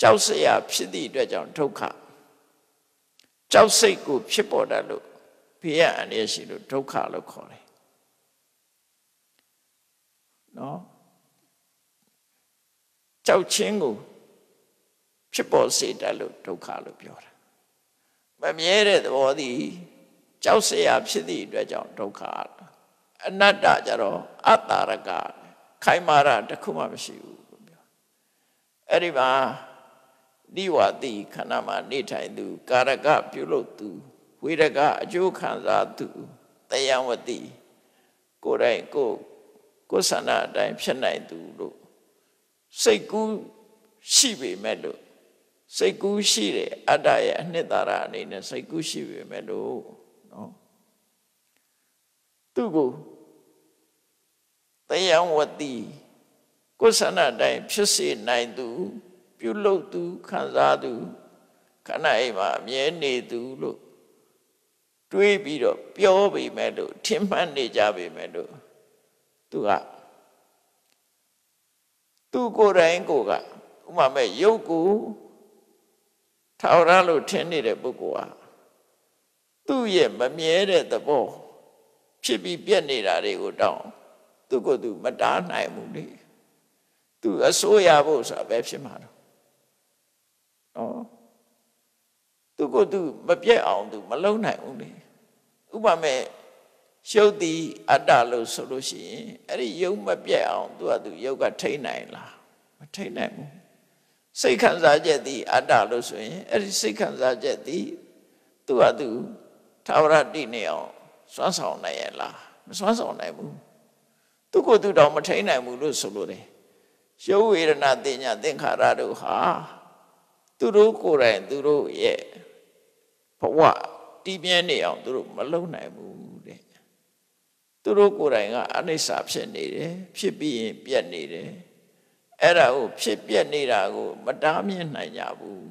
ကြောက်စရာဖြစ်သည့်အတွက်ကြောင့်ဒုက္ခကြောက်စိတ်ကိုဖြစ်ပေါ်တတ်လို့ဘေးရန်ရရှိလို့ဒုက္ခလို့ခေါ်တယ်နော်ကြောက်ခြင်းကိုဖြစ်ပေါ်စေတတ်လို့ဒုက္ခလို့ပြောတာမမြဲတဲ့သဘောသည်ကြောက်စရာဖြစ်သည့်အတွက်ကြောင့်ဒုက္ခအနတ္တကြတော့အတ္တရကခိုင်မာတာတစ်ခုမှမရှိဘူးလို့ပြောအဲ့ဒီမှာ နိဝတိခန္ဓာမှာနေထိုင်သူ ကာရကပြုလုပ်သူဝေဒကအကျိုးခံစားသူတယံဝတိကိုယ်တိုင်ကိုကိုယ်ဆန္ဒအတိုင်းဖြစ်နိုင်သူလို့စိတ်ကူးရှိပေမဲ့လို့စိတ်ကူးရှိတယ်အတ္တရဲ့အနှစ်သာရအနေနဲ့စိတ်ကူးရှိပေမဲ့လို့နော်သူ့ကိုတယံဝတိကိုယ်ဆန္ဒအတိုင်းဖြစ်စေနိုင်သူ ပြုလုပ်သူခံစားသူခန္ဓာအိမ်မှာအမြဲနေသူလို့တွေးပြီးတော့ပြောပေမဲ့လို့ထင်မှတ်နေကြပေမဲ့လို့သူကသူကိုယ်တိုင်ကိုကဥမာမဲ့ရုပ်ကိုထောက်ရလို့ထင်နေတဲ့ပုဂ္ဂိုလ်ဟာသူ့ရဲ့မမြဲတဲ့သဘောဖြစ်ပြီးပြက်နေတာတွေကိုတောင်းသူကိုယ်သူမတားနိုင်ဘူးလေသူအစိုးရဖို့ဆိုတာပဲဖြစ်မှာတော့ နော်သူကိုယ်သူမပြက်အောင်သူမလုံနိုင်ဘူးလေဥပမာရှုပ်သည်အတ္တလို့ဆိုလို့ရှိရင်အဲ့ဒီယုံမပြတ်အောင်သူကသူယုတ်ကထိနိုင်လားမထိနိုင်ဘူးစိတ်ခံစားချက်သည်အတ္တလို့ဆိုရင်အဲ့ဒီစိတ်ခံစားချက်သည်သူကသူသာဝရတိနေအောင်စွမ်းဆောင်နိုင်ရလားမစွမ်းဆောင်နိုင်ဘူးသူကိုသူတောင်မထိနိုင်ဘူးလို့ဆိုလို့တယ်ရုပ်ဝေဒနာတင်ညာသင်္ခါရတို့ဟာ သူတို့ကိုယ်တိုင်သူတို့ရဲ့ဘဝတည်မြဲနေအောင်သူတို့မလုံနိုင်ဘူးတဲ့သူတို့ကိုယ်တိုင်ကအနိစ္စဖြစ်နေတယ်ဖြစ်ပြီးရင်ပြတ်နေတယ်အဲ့ဒါကိုဖြစ်ပြတ်နေတာကို မတားမြင်နိုင်ကြဘူး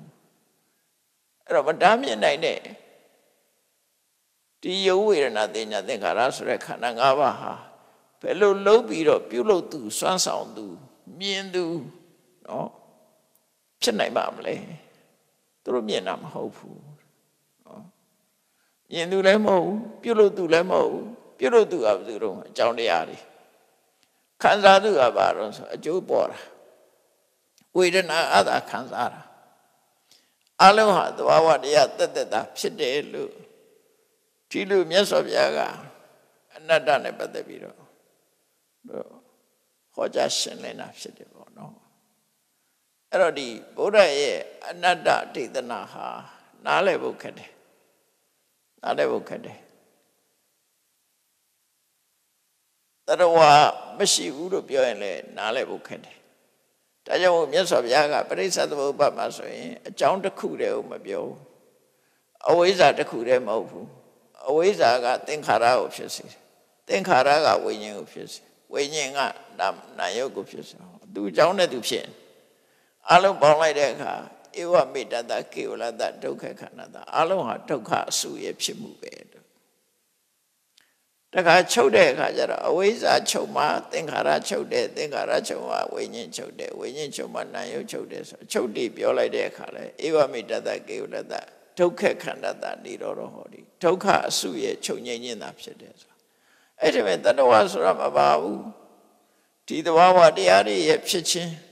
အဲ့တော့မတားမြင်နိုင်တဲ့ဒီယုတ်ဝေဒနာတင်ညာသင်္ခါရဆိုတဲ့ခန္ဓာ၅ပါးဟာဘယ်လိုလုံးပြီးတော့ပြုလုပ်သူစွမ်းဆောင်သူမြင်သူနော်ဖြစ်နိုင်ပါမလဲ သူတို့မြင်တာမဟုတ်ဘူးမြင်သူလည်းမဟုတ်ဘူးပြုလို့သူလည်းမဟုတ်ဘူးပြုလို့သူကဘယ်သူတော့အကြောင်းတရားတွေခံစားသူကဘာတော့ဆိုအကျိုးပေါ်တာဝေဒနာအသာခံစားတာအလုံးဟာသဘာဝတရားတက်တက်တာဖြစ်တယ်လို့ဒီလိုမြတ်စွာဘုရားကအနတ္တနဲ့ပတ်သက်ပြီးတော့ဟောကြားရှင်းလင်းတာဖြစ်တယ်ပေါ့နော် အဲ့တော့ဒီဗုဒ္ဓရဲ့အနတ္တဒေသနာဟာနားလည်ဖို့ခက်တယ်နားလည်ဖို့ခက်တယ်တရဝမရှိဘူးလို့ပြောရင်လည်းနားလည်ဖို့ခက်တယ်ဒါကြောင့်မြတ်စွာဘုရားကပရိစ္ဆေသမုပ္ပါမှာဆိုရင်အကြောင်းတစ်ခုတည်းကိုမပြောဘူးအဝိဇ္ဇာတစ်ခုတည်းမဟုတ်ဘူးအဝိဇ္ဇာကသင်္ခါရကိုဖြစ်စေသင်္ခါရကဝိညာဉ်ကိုဖြစ်စေဝိညာဉ်ကနာနာယုတ်ကိုဖြစ်စေသူအကြောင်းနဲ့သူဖြစ် အလုံးပေါင်းလိုက်တဲ့အခါဧဝမေတ္တတကေဝလတဒုက္ခခန္ဓာတအလုံးဟာဒုက္ခအစုရဲ့ဖြစ်မှုပဲတခါချုပ်တဲ့အခါကျတော့အဝိဇ္ဇာချုပ်မှသင်္ခါရချုပ်တယ်သင်္ခါရချုပ်မှဝိညာဉ်ချုပ်တယ်ဝိညာဉ်ချုပ်မှနာယုတ်ချုပ်တယ်ဆိုချုပ်တည်ပြောလိုက်တဲ့အခါလဲဧဝမိတတကေဝတတဒုက္ခခန္ဓာတနေတော်ဟောဒီဒုက္ခအစုရဲ့ချုပ်ငြိမ်းခြင်းသာဖြစ်တယ်ဆိုအဲ့ဒီမဲ့တတဝါဆိုတာမပါဘူးဒီသဘာဝတရားတွေရဲ့ဖြစ်ခြင်းသ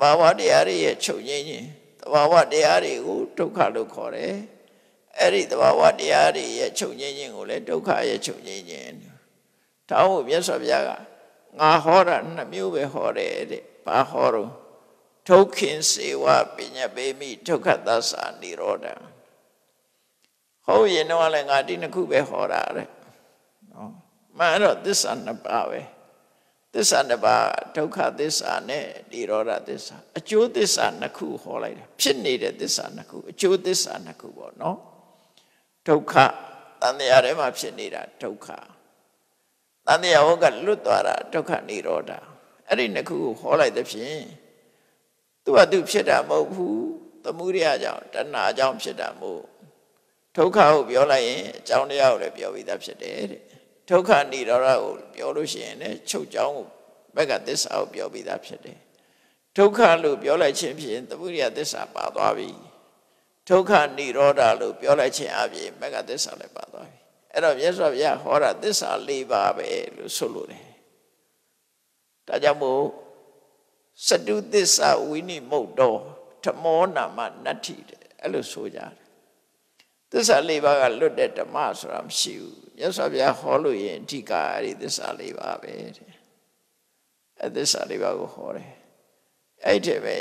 ဘာဝတရားတွေရဲ့ချုပ်ငြိမ်းခြင်းသဘာဝတရားတွေကိုဒုက္ခလို့ခေါ်တယ်အဲ့ဒီသဘာဝတရားတွေရဲ့ချုပ်ငြိမ်းခြင်းကိုလည်းဒုက္ခရဲ့ချုပ်ငြိမ်းခြင်းတောင်းဖို့မြတ်စွာဘုရားကငါဟောတာနှစ်မျိုးပဲဟောတယ်တဲ့ဘာဟောတော့ဒုက္ခင်စေဝပညာပေမိဒုက္ခသစ္စာនិရောဓဟောရင်တော့လည်းငါဒီနှစ်ခုပဲဟောတာတဲ့နော်မှန်တော့သစ္စာနှစ်ပါးပဲ သစ္စာနှစ်ပါးဒုက္ခသစ္စာနဲ့និရောဓသစ္စာအကျိုးသစ္စာနှစ်ခုဟောလိုက်တယ်ဖြစ်နေတဲ့သစ္စာနှစ်ခုအကျိုးသစ္စာနှစ်ခုပေါ့နော်ဒုက္ခတန်တရားထဲမှာဖြစ်နေတာဒုက္ခတန်တရားဟောကလွတ်သွားတာဒုက္ခនិရောဓအဲ့ဒီနှစ်ခုကိုဟောလိုက်တဲ့ဖြင့်သူကသူဖြစ်တာမဟုတ်ဘူးသမုဒိယကြောင့်တဏှာကြောင့်ဖြစ်တာမဟုတ်ဒုက္ခကိုပြောလိုက်ရင်အကြောင်းတရားကိုလည်းပြောပြီးသားဖြစ်တယ်တဲ့ ဒုက္ခនិရောဓကိုပြောလို့ရှိရင်လည်းချုပ်ကြောင်းကိုဘက်ကသစ္စာကိုပြောပြီးသားဖြစ်တယ်ဒုက္ခလို့ပြောလိုက်ခြင်းဖြင့်သမုဒိယသစ္စာပါသွားပြီဒုက္ခនិရောဓလို့ပြောလိုက်ခြင်းအပြင်မဂ္ဂသစ္စာလည်းပါသွားပြီအဲ့တော့မြတ်စွာဘုရားဟောတာသစ္စာ၄ပါးပဲလို့ဆိုလိုတယ်ဒါကြောင့်မို့စတုသစ္စာဝိနိမုတ်တော်ဓမောနာမနတ္ထိတဲ့အဲ့လိုဆိုကြတယ်သစ္စာ၄ပါးကလွတ်တဲ့ဓမ္မဆိုတာမရှိဘူးမြတ်စွာဘုရားဟောလို့ရင်အဓိကအဲ့ဒီသစ္စာ၄ပါးပဲတဲ့အဲ့သစ္စာ၄ပါးကိုဟောတယ်အဲ့ဒီပဲ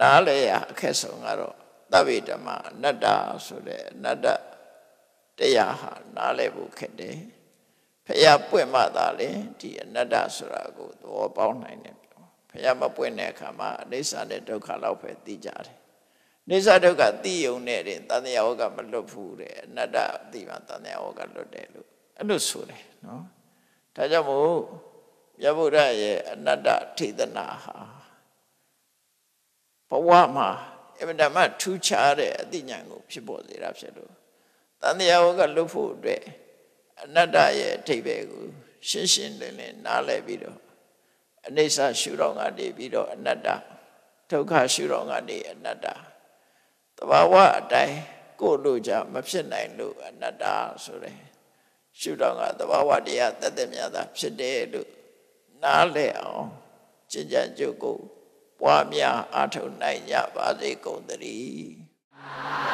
နားလေရအခက်ဆုံးကတော့သဗ္ဗေဓမ္မအနတ္တဆိုတဲ့အနတ္တတရားဟာနားလည်ဖို့ခက်တယ်ဖះပွင့်မှသာလေဒီအနတ္တဆိုတာကိုသဘောပေါက်နိုင်တယ်ဖះမပွင့်တဲ့အခါမှာအိဋ္ဌာနဲ့ဒုက္ခလောက်ပဲသိကြတယ် အိဋ္ဌာဒုက္ခသိုံနဲ့တင်တန်တရားဝကမလွတ်ဘူးတဲ့အနတ္တသိမှတန်တရားဝကလွတ်တယ်လို့အဲ့လိုဆိုတယ်နော်ဒါကြောင့်မို့မြတ်ဗုဒ္ဓရဲ့အနတ္တထေသနာဟာဘဝမှာအမှန်တမ်းထူးခြားတဲ့အသိဉာဏ်ကိုဖြစ်ပေါ်စေတာဖြစ်လို့တန်တရားဝကလွတ်ဖို့အတွက်အနတ္တရဲ့အထိပ္ပယ်ကိုရှင်းရှင်းလင်းလင်းနားလည်ပြီးတော့အနိစ္စရှုတော်ကနေပြီးတော့အနတ္တဒုက္ခရှုတော်ကနေအနတ္တ တဘာဝအတိုင်းကိုယ်လို့ကြမဖြစ်နိုင်လို့အနတ္တဆိုတယ်ရှုတော်ကတဘာဝတရားတသက်မြတ်တာဖြစ်တယ်လို့နားလည်အောင်ကျင့်ကြံကြုတ်ကိုပွားများအားထုတ်နိုင်ကြပါစေကုန်သတည်း